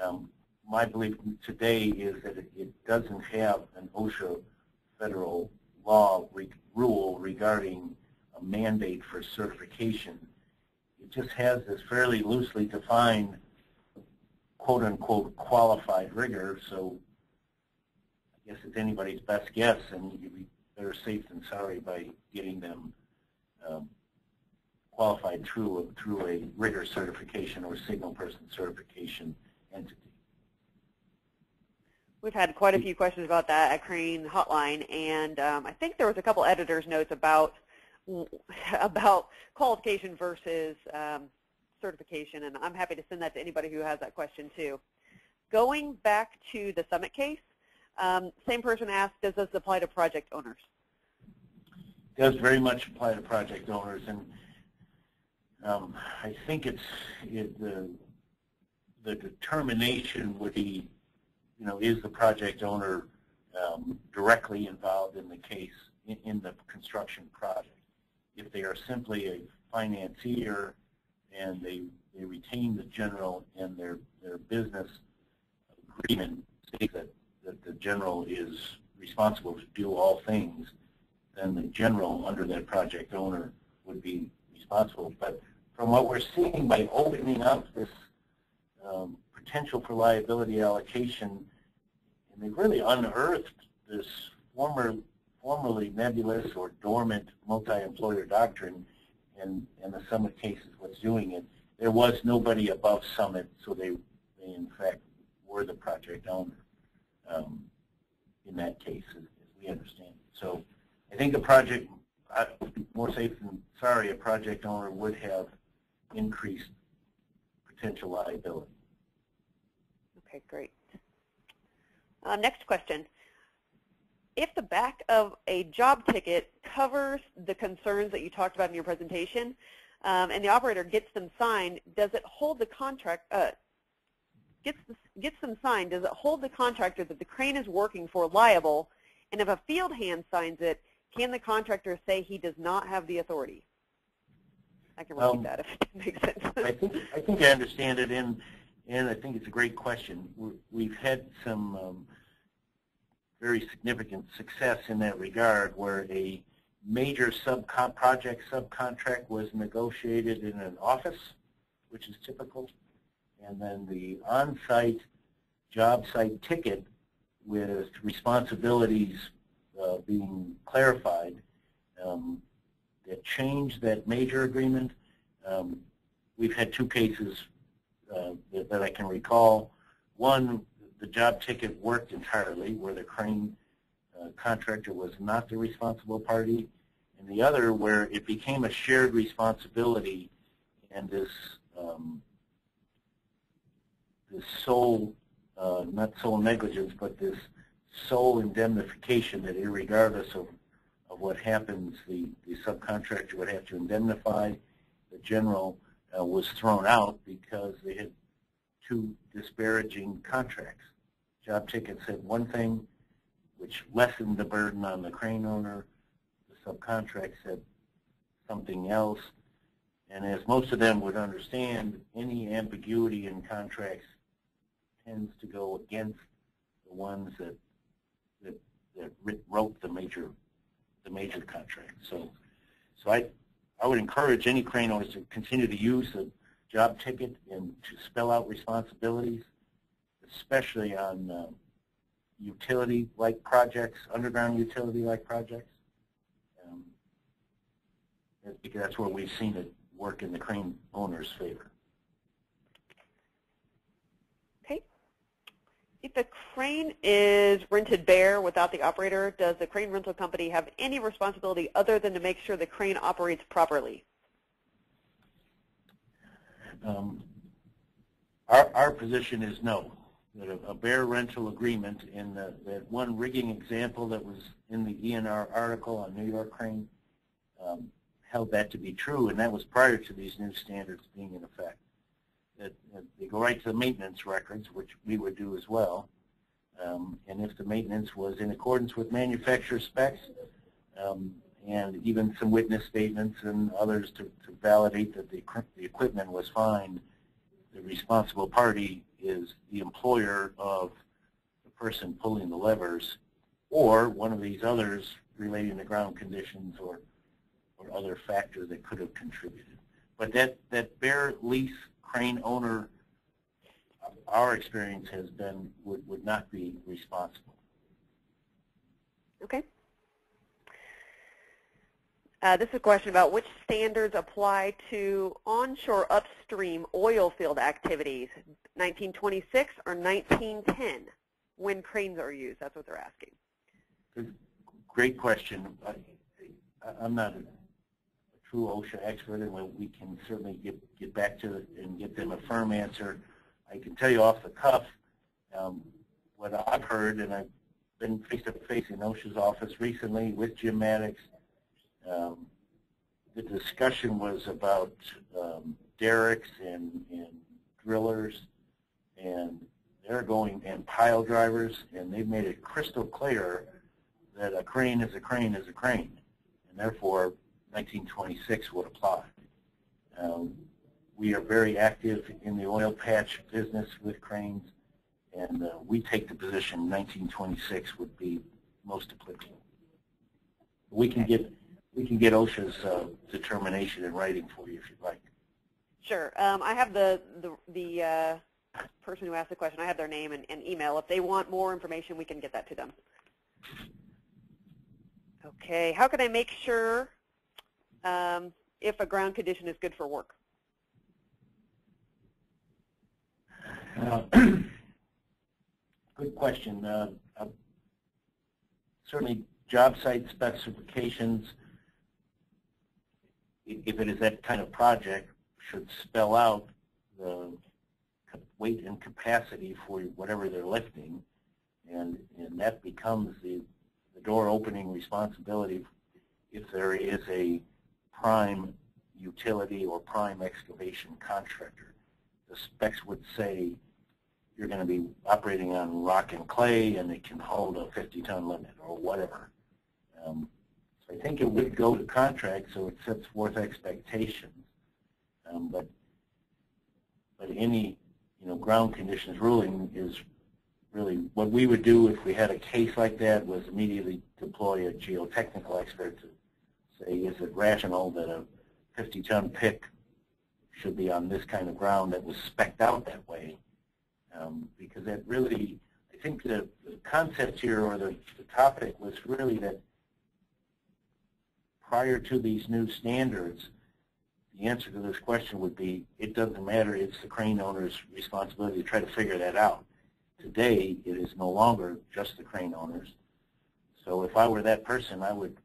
[SPEAKER 3] Um, my belief today is that it, it, doesn't have an OSHA federal law re rule regarding a mandate for certification. It just has this fairly loosely defined quote-unquote qualified rigger. so I guess it's anybody's best guess, and you'd be better safe than sorry by getting them um, qualified through a, through a rigger certification or signal person certification entity.
[SPEAKER 1] We've had quite a few questions about that at Crane Hotline, and um, I think there was a couple editors' notes about about qualification versus um, certification, and I'm happy to send that to anybody who has that question too. Going back to the Summit case, um, same person asked, does this apply to project owners?
[SPEAKER 2] It does very much apply to project owners, and um, I think it's it, the the determination would be, you know, is the project owner um, directly involved in the case in, in, the construction project? If they are simply a financier and they they retain the general and their their business agreement states that that the general is responsible to do all things, then the general under that project owner would be responsible. But from what we're seeing by opening up this um, potential for liability allocation, and they've really unearthed this former, formerly nebulous or dormant multi-employer doctrine, and, and the Summit case is what's doing it. There was nobody above Summit, so they, they in fact were the project owner um, in that case, as, as we understand it. So I think a project, more safe than sorry, a project owner would have increased potential liability.
[SPEAKER 1] Okay, great. Uh, next question. If the back of a job ticket covers the concerns that you talked about in your presentation, um, and the operator gets them signed, does it hold the contract, uh, gets, the, gets them signed, does it hold the contractor that the crane is working for liable? And if a field hand signs it, can the contractor say he does not have the authority? I can repeat um, that if it makes sense.
[SPEAKER 2] I think I think I understand it, and and I think it's a great question. we have had some um, very significant success in that regard, where a major subcon project subcontract was negotiated in an office, which is typical, and then the on-site job site ticket with responsibilities uh, being clarified um, that changed that major agreement. Um, we've had two cases uh, that, that, I can recall. One, the job ticket worked entirely, where the crane uh, contractor was not the responsible party, and the other where it became a shared responsibility, and this um, this sole, uh, not sole negligence, but this sole indemnification that regardless of, of what happens, the, the subcontractor would have to indemnify. The general uh, was thrown out because they had two disparaging contracts. Job ticket said one thing, which lessened the burden on the crane owner. The subcontract said something else. And as most of them would understand, any ambiguity in contracts tends to go against the ones that that that wrote the major the major contract. So so I I would encourage any crane owners to continue to use the job ticket and to spell out responsibilities, especially on uh, utility-like projects, underground utility-like projects. Um, because that's where we've seen it work in the crane owner's favor. Okay.
[SPEAKER 1] If the crane is rented bare without the operator, does the crane rental company have any responsibility other than to make sure the crane operates properly?
[SPEAKER 2] Um, our, our position is no. That a, a bare rental agreement in the, that one rigging example that was in the ENR article on New York Crane um, held that to be true, and that was prior to these new standards being in effect that, they go right to the maintenance records, which we would do as well. Um, and if the maintenance was in accordance with manufacturer specs, um, and even some witness statements and others to, to validate that the, the equipment was fine, the responsible party is the employer of the person pulling the levers or one of these others relating to ground conditions or, or other factors that could have contributed. But that, that bare lease crane owner, our experience has been, would, would not be responsible.
[SPEAKER 1] Okay. Uh, this is a question about which standards apply to onshore upstream oil field activities, 1926 or 1910, when cranes are used. That's what they're asking.
[SPEAKER 2] Great question. I, am not a true OSHA expert, and we- can certainly get, get back to it and get them a firm answer. I can tell you off the cuff, um, what I've heard, and I've been face-to-face in OSHA's office recently with Jim Maddux. Um, the discussion was about um, derricks and, and drillers, and they're going, and pile drivers, and they've made it crystal clear that a crane is a crane is a crane, and therefore 1926 would apply. Um, we are very active in the oil patch business with cranes, and uh, we take the position 1926 would be most applicable. We can get we can get OSHA's uh, determination in writing for you if you'd like.
[SPEAKER 1] Sure. Um, I have the the, the uh, person who asked the question. I have their name and, and, email. If they want more information, we can get that to them. Okay. How can I make sure um, if a ground condition is good for work?
[SPEAKER 2] Uh, good question. Uh, uh, certainly, job site specifications, if it is that kind of project, should spell out the weight and capacity for whatever they're lifting, and, and that becomes the, the door opening responsibility if there is a prime utility or prime excavation contractor. The specs would say you're going to be operating on rock and clay and it can hold a 50-ton limit or whatever. Um, I think it would go to contract so it sets forth expectations. Um, but but any you know ground conditions ruling is really what we would do if we had a case like that was immediately deploy a geotechnical expert to say is it rational that a 50-ton pick should be on this kind of ground that was specked out that way um, because that really, I think the, the concept here or the, the topic was really that prior to these new standards, the answer to this question would be it doesn't matter, it's the crane owner's responsibility to try to figure that out. Today, it is no longer just the crane owners. So if I were that person, I would,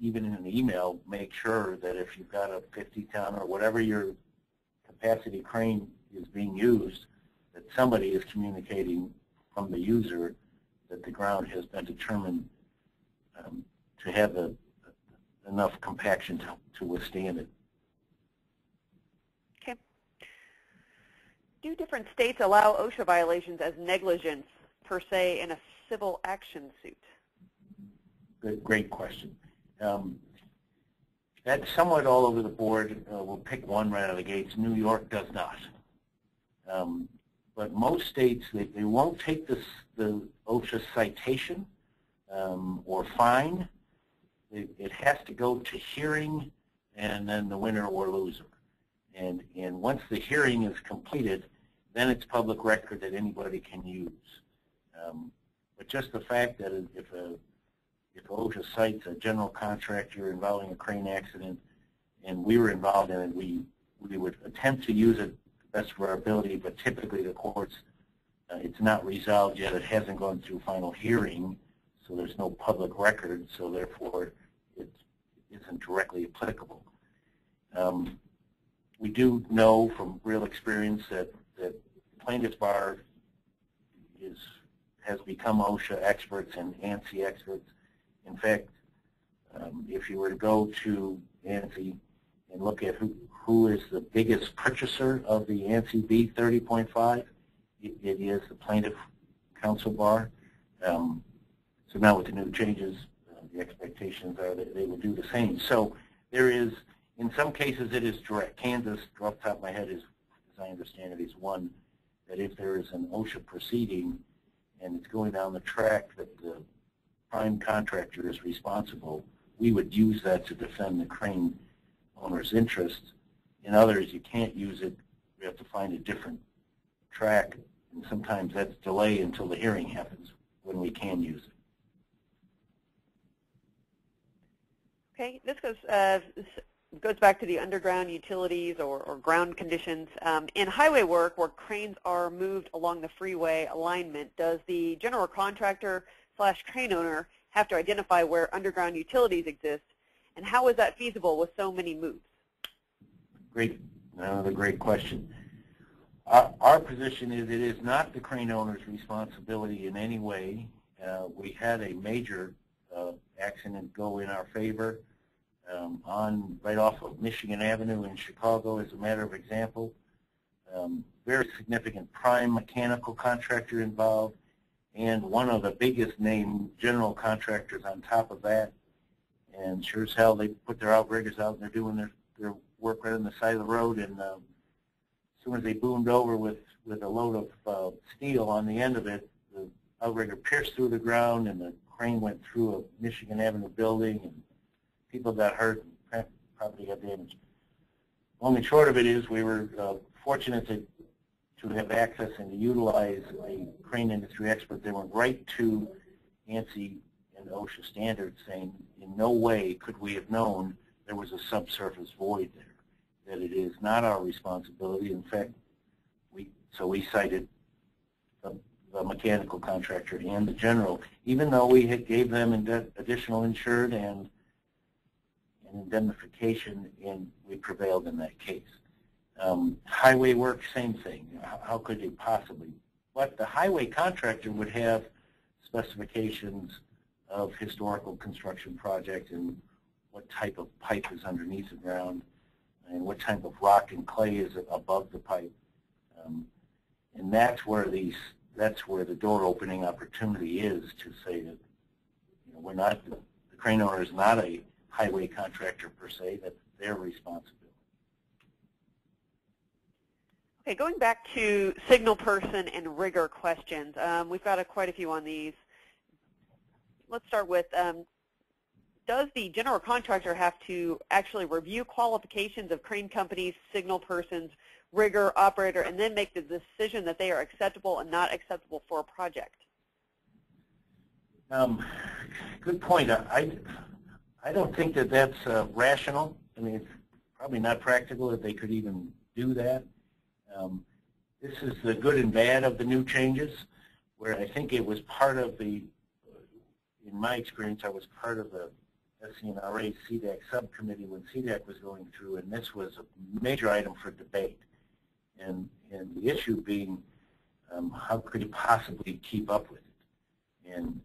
[SPEAKER 2] even in an email, make sure that if you've got a 50-ton or whatever your capacity crane is being used, that somebody is communicating from the user that the ground has been determined um, to have a, enough compaction to, to withstand it.
[SPEAKER 1] Okay. Do different states allow OSHA violations as negligence per se in a civil action suit?
[SPEAKER 2] Good, great question. Um, that's somewhat all over the board. Uh, we'll pick one right out of the gates. New York does not. Um, but most states, they, they won't take this, the OSHA citation um, or fine. It, has to go to hearing and then the winner or loser. And, and once the hearing is completed, then it's public record that anybody can use. Um, but just the fact that if a if OSHA cites a general contractor involving a crane accident and we were involved in it, we, we would attempt to use it best of our ability, but typically the courts, uh, it's not resolved yet. It hasn't gone through final hearing, so there's no public record, so therefore it isn't directly applicable. Um, we do know from real experience that, that plaintiff's bar is has become OSHA experts and ANSI experts. In fact, um, if you were to go to ANSI and look at who, who is the biggest purchaser of the ANSI B 30.5. It, it is the plaintiff counsel bar. Um, so now with the new changes, uh, the expectations are that they will do the same. So there is, in some cases it is direct. Kansas, off the top of my head, is, as I understand it, is one that if there is an OSHA proceeding and it's going down the track that the prime contractor is responsible, we would use that to defend the crane owner's interest in others, you can't use it. You have to find a different track, and sometimes that's delay until the hearing happens when we can use it.
[SPEAKER 1] Okay, this goes uh, goes back to the underground utilities or, or ground conditions. Um, in highway work, where cranes are moved along the freeway alignment, does the general contractor slash crane owner have to identify where underground utilities exist And how is that feasible with so many moves?
[SPEAKER 2] Great, another great question. Our, our position is it is not the crane owner's responsibility in any way. Uh, we had a major uh, accident go in our favor um, on right off of Michigan Avenue in Chicago as a matter of example. Um, very significant prime mechanical contractor involved and one of the biggest name general contractors on top of that. And sure as hell, they put their outriggers out and they're doing their, their work right on the side of the road. And um, as soon as they boomed over with, with a load of uh, steel on the end of it, the outrigger pierced through the ground and the crane went through a Michigan Avenue building and people got hurt and property got damaged. Long and short of it is we were uh, fortunate to to have access and to utilize a crane industry expert that went right to ANSI and OSHA standards saying in no way could we have known there was a subsurface void there, that it is not our responsibility. In fact, we so we cited the, mechanical contractor and the general, even though we had gave them additional insured and, indemnification, and we prevailed in that case. Um, highway work, same thing. How, how could they possibly? But the highway contractor would have specifications of historical construction project and what type of pipe is underneath the ground and what type of rock and clay is above the pipe. Um, and that's where these that's where the door opening opportunity is to say that you know, we're not the crane owner is not a highway contractor per se, that's their responsibility.
[SPEAKER 1] Okay, going back to signal person and rigger questions. Um, we've got a, quite a few on these. Let's start with, um, does the general contractor have to actually review qualifications of crane companies, signal persons, rigger, operator, and then make the decision that they are acceptable and not acceptable for a project?
[SPEAKER 2] Um, good point. I, I don't think that that's uh, rational. I mean, it's probably not practical that they could even do that. Um, this is the good and bad of the new changes, where I think it was part of the, in my experience, I was part of the SC&RA CDAC subcommittee when CDAC was going through, and this was a major item for debate. And, and the issue being, um, how could you possibly keep up with it? And,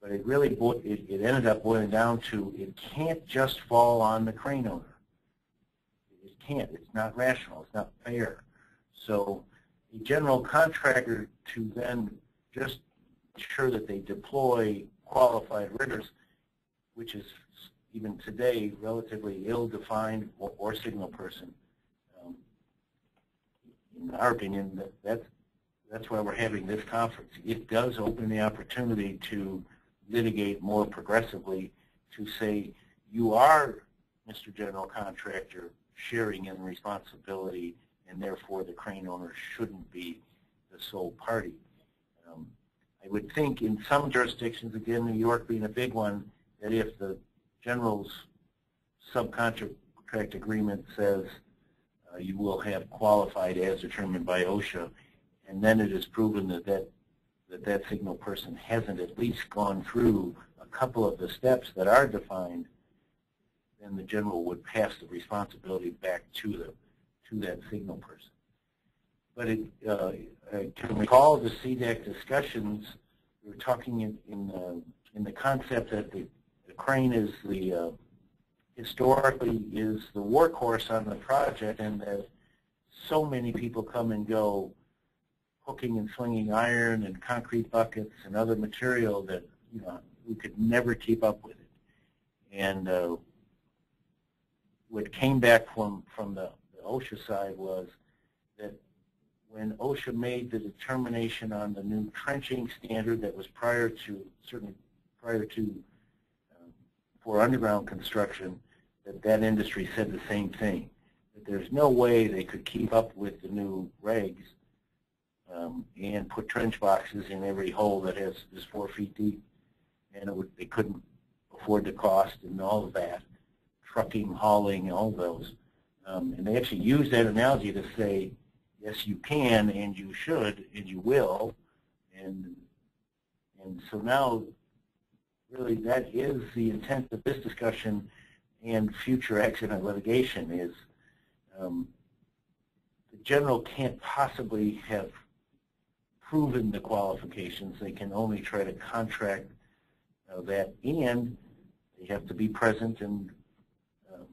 [SPEAKER 2] but it really, it, it ended up boiling down to, it can't just fall on the crane owner. It can't. It's not rational. It's not fair. So a general contractor to then just ensure that they deploy qualified riggers, which is even today relatively ill-defined or, or, signal person. In our opinion, that, that's, that's why we're having this conference. It does open the opportunity to litigate more progressively to say, you are, Mr. General Contractor, sharing in responsibility and therefore the crane owner shouldn't be the sole party. Um, I would think in some jurisdictions, again, New York being a big one, that if the general's subcontract agreement says uh, you will have qualified as determined by OSHA, and then it is proven that that, that that signal person hasn't at least gone through a couple of the steps that are defined, then the general would pass the responsibility back to the to that signal person. But it, uh, I can recall the CDAC discussions, we were talking in, in, in the concept that the, the crane is the, uh, historically is the workhorse on the project and that so many people come and go hooking and swinging iron and concrete buckets and other material that, you know, we could never keep up with it. And uh, what came back from, from the OSHA side was that when OSHA made the determination on the new trenching standard that was prior to, certainly prior to, um, for underground construction, that that industry said the same thing, that there's no way they could keep up with the new regs um, and put trench boxes in every hole that has is four feet deep, and it would, they couldn't afford the cost and all of that, trucking, hauling, all those. Um, and they actually use that analogy to say, yes, you can, and you should, and you will. And, and so now, really, that is the intent of this discussion. And future accident litigation is um, the general can't possibly have proven the qualifications. They can only try to contract uh, that and they have to be present and um,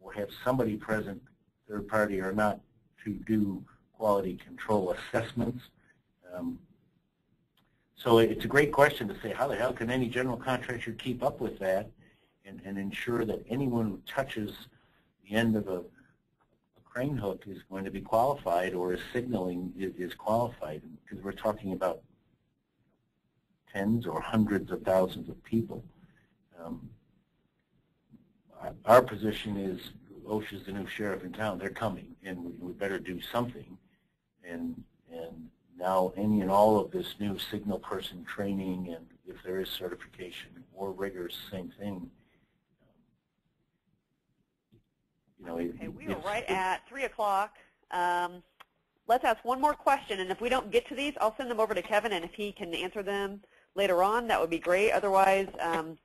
[SPEAKER 2] or have somebody present, third party or not, to do quality control assessments. Um, so it's a great question to say, how the hell can any general contractor keep up with that and, and ensure that anyone who touches the end of a, a crane hook is going to be qualified or is signaling is, is qualified? Because we're talking about tens or hundreds of thousands of people. Um, our position is OSHA's the new sheriff in town. They're coming, and we, we better do something. And and now any and all of this new signal person training, and if there is certification or rigorous, same thing. You know,
[SPEAKER 1] okay, we are right at three o'clock. Um, let's ask one more question, and if we don't get to these, I'll send them over to Kevin, and if he can answer them later on, that would be great. Otherwise, um,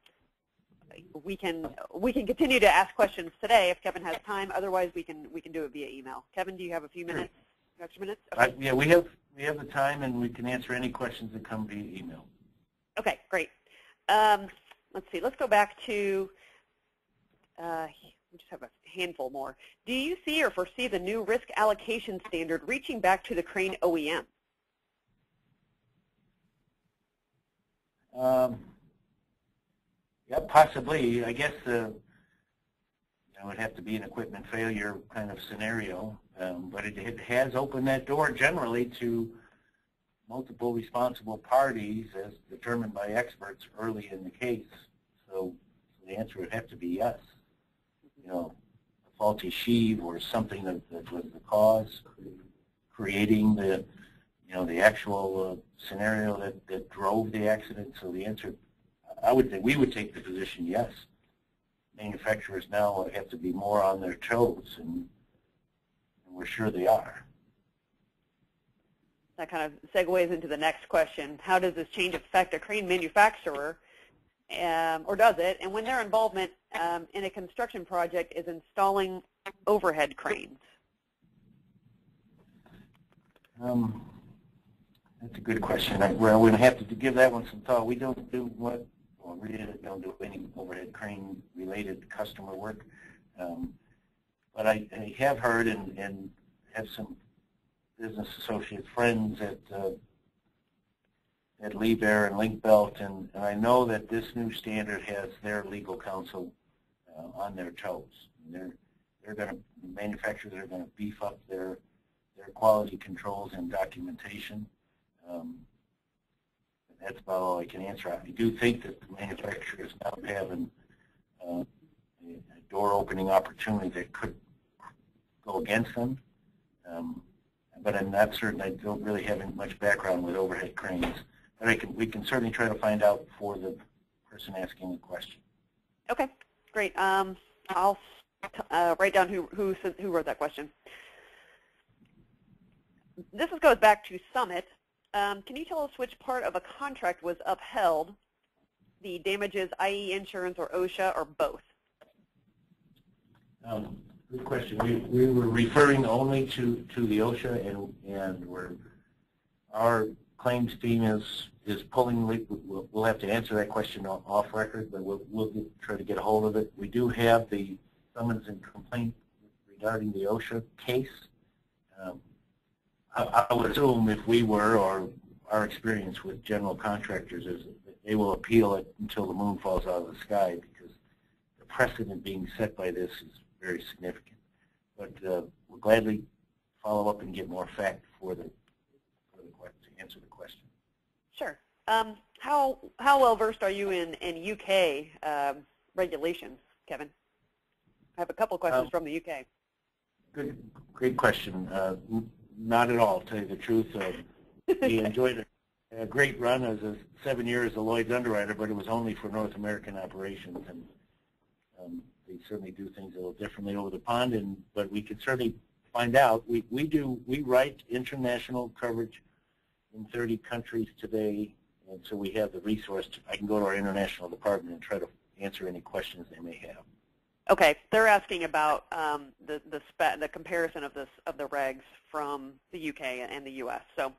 [SPEAKER 1] we can we can continue to ask questions today if Kevin has time. Otherwise, we can we can do it via email. Kevin, do you have a few minutes? Sure. Extra minutes?
[SPEAKER 2] Okay. Yeah, we have we have the time, and we can answer any questions that come via email.
[SPEAKER 1] Okay, great. Um, let's see. Let's go back to. Uh, just have a handful more. Do you see or foresee the new risk allocation standard reaching back to the crane OEM?
[SPEAKER 2] Um, yeah, possibly. I guess uh, it would have to be an equipment failure kind of scenario, um, but it, it has opened that door generally to multiple responsible parties as determined by experts early in the case. So the answer would have to be yes. You know, a faulty sheave or something that, that was the cause, creating the, you know, the actual uh, scenario that, that drove the accident. So the answer I would think we would take the position, yes. Manufacturers now have to be more on their toes, and, and we're sure they are.
[SPEAKER 1] That kind of segues into the next question. How does this change affect a crane manufacturer, um, or does it? And when their involvement um, in a construction project is installing overhead cranes?
[SPEAKER 2] Um, that's a good question. I, well, we're going to have to give that one some thought. We don't do what or really don't do any overhead crane related customer work. Um, but I, I, have heard and, and have some business associate friends at uh, at Liebherr and Link-Belt, and, and, I know that this new standard has their legal counsel uh, on their toes. They're they're going to manufacturers are going to beef up their their quality controls and documentation. Um, that's about all I can answer. I do think that the manufacturers now have an, uh, a door opening opportunity that could go against them. Um, but I'm not certain. I don't really have much background with overhead cranes. But I can, we can certainly try to find out for the person asking the question.
[SPEAKER 1] Okay, great. Um, I'll uh, write down who, who, who wrote that question. This goes back to Summit. Um, can you tell us which part of a contract was upheld, the damages, i.e. insurance or OSHA, or both?
[SPEAKER 2] Um, good question. We, we were referring only to, to the OSHA, and, and we're, our claims team is, is pulling, we'll, we'll have to answer that question off record, but we'll, we'll get, try to get a hold of it. We do have the summons and complaint regarding the OSHA case. Um, I, I would assume if we were, or our experience with general contractors is they will appeal it until the moon falls out of the sky because the precedent being set by this is very significant. But uh, we'll gladly follow up and get more fact for the, for the to answer the question.
[SPEAKER 1] Sure. Um, how how well versed are you in in UK um, regulations, Kevin? I have a couple questions um, from the UK.
[SPEAKER 2] Good, great question. Uh, not at all, to tell you the truth. Uh, we enjoyed a, a, great run as a seven years as a Lloyd's underwriter, but it was only for North American operations, and um, they certainly do things a little differently over the pond. And but we could certainly find out. We we do we write international coverage in 30 countries today, and so we have the resource. To, I can go to our international department and try to answer any questions they may have.
[SPEAKER 1] Okay, they're asking about um, the the, spe- the comparison of this of the regs from the UK and the US. So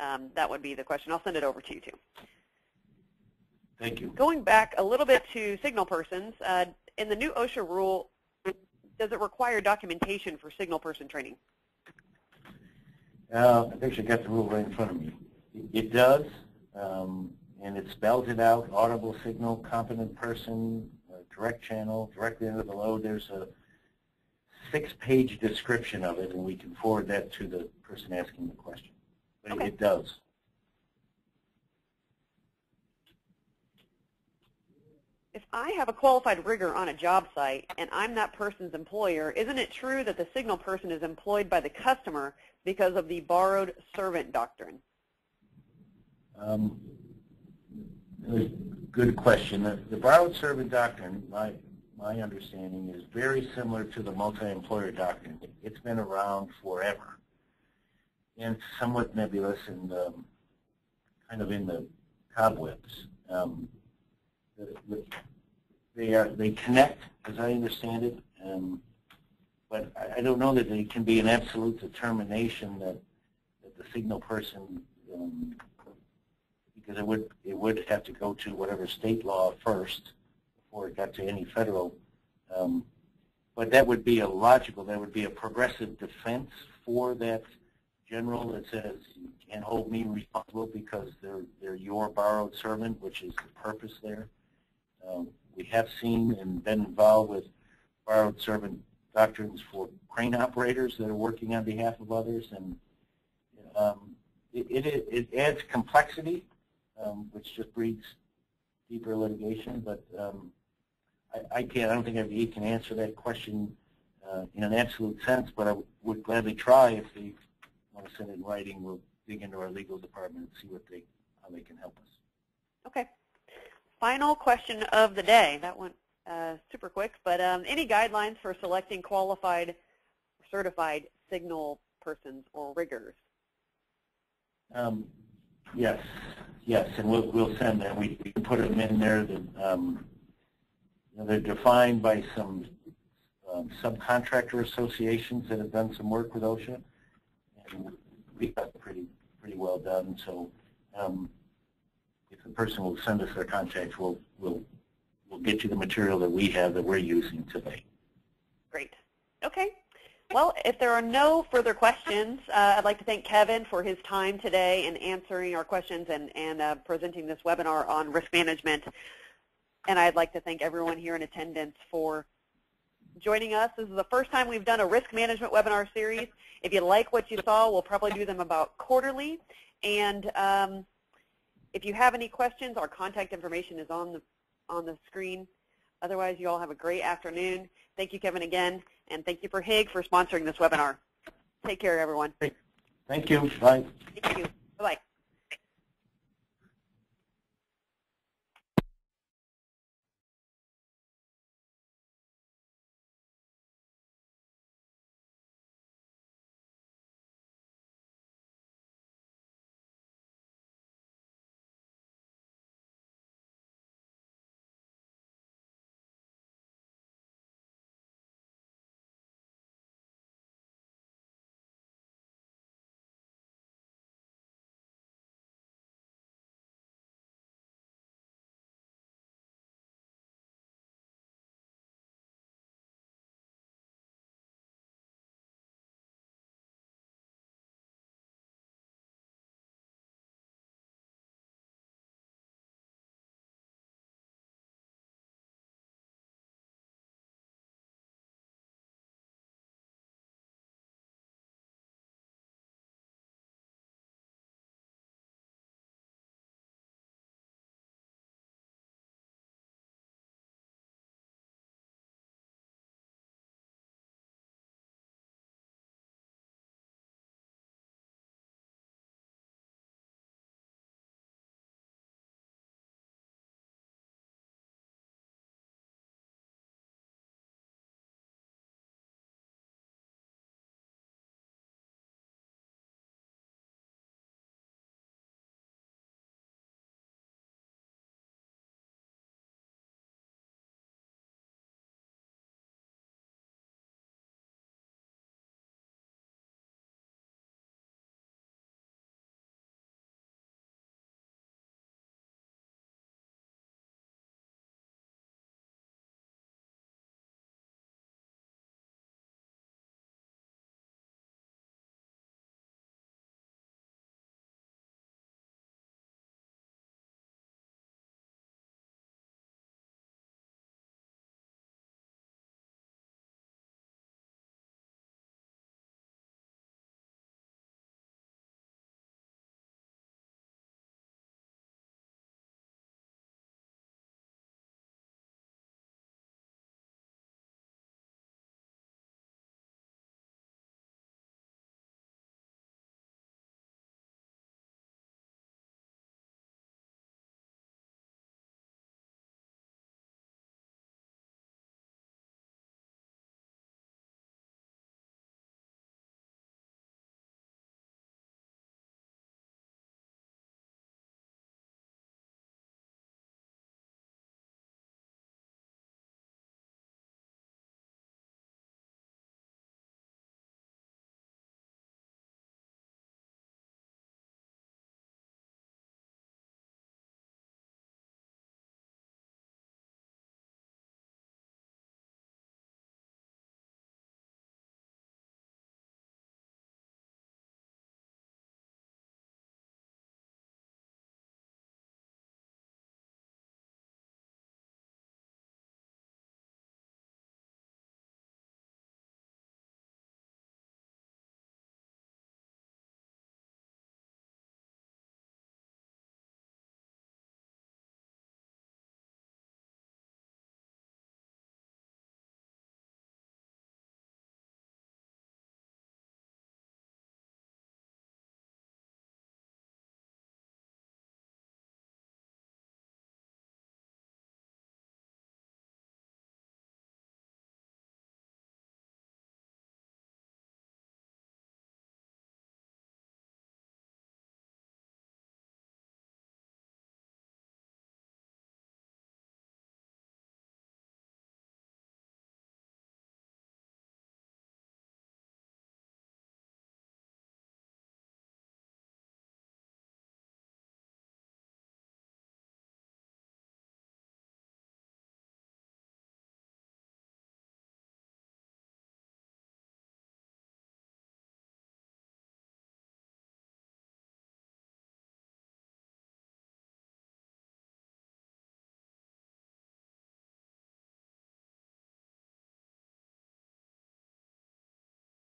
[SPEAKER 1] um, that would be the question. I'll send it over to you too.
[SPEAKER 2] Thank you.
[SPEAKER 1] Going back a little bit to signal persons, uh, in the new OSHA rule, does it require documentation for signal person training?
[SPEAKER 2] Uh, I actually got the rule right in front of me. It does, um, and it spells it out, audible signal, competent person, uh, direct channel, directly into the load. There's a six-page description of it, and we can forward that to the person asking the question. But
[SPEAKER 1] Okay.
[SPEAKER 2] it does.
[SPEAKER 1] If I have a qualified rigger on a job site and I'm that person's employer, isn't it true that the signal person is employed by the customer because of the borrowed servant doctrine?
[SPEAKER 2] Um, good question. The, the borrowed servant doctrine, my, my understanding, is very similar to the multi-employer doctrine. It's been around forever. And somewhat nebulous and um, kind of in the cobwebs. Um, the, the, they are they connect, as I understand it, um, but I, I don't know that it can be an absolute determination that, that the signal person um, because it would it would have to go to whatever state law first before it got to any federal. Um, but that would be a logical, that would be a progressive defense for that general that says you can't hold me responsible because they're they're your borrowed servant, which is the purpose there. Um, we have seen and been involved with borrowed servant doctrines for crane operators that are working on behalf of others, and um, it, it, it adds complexity um, which just breeds deeper litigation. But um, I, I, can't. I don't think I can answer that question uh, in an absolute sense. But I would gladly try if they want to send it in writing. We'll dig into our legal department and see what they how they can help us.
[SPEAKER 1] Okay. Final question of the day. That went uh, super quick. But um, any guidelines for selecting qualified, certified signal persons or riggers?
[SPEAKER 2] Um, yes. Yes, and we'll, we'll send them. We, we put them in there. That, um, you know, they're defined by some um, subcontractor associations that have done some work with OSHA, and we got pretty pretty well done. So, um, if the person will send us their contacts, we'll we'll we'll get you the material that we have that we're using today.
[SPEAKER 1] Great. Okay. Well, if there are no further questions, uh, I'd like to thank Kevin for his time today in answering our questions and, and uh, presenting this webinar on risk management. And I'd like to thank everyone here in attendance for joining us. This is the first time we've done a risk management webinar series. If you like what you saw, we'll probably do them about quarterly. And um, if you have any questions, our contact information is on the, on the screen. Otherwise, you all have a great afternoon. Thank you, Kevin, again. And thank you for HIIG for sponsoring this webinar. Take care, everyone.
[SPEAKER 2] Thank you. Bye.
[SPEAKER 1] Thank you. Bye-bye.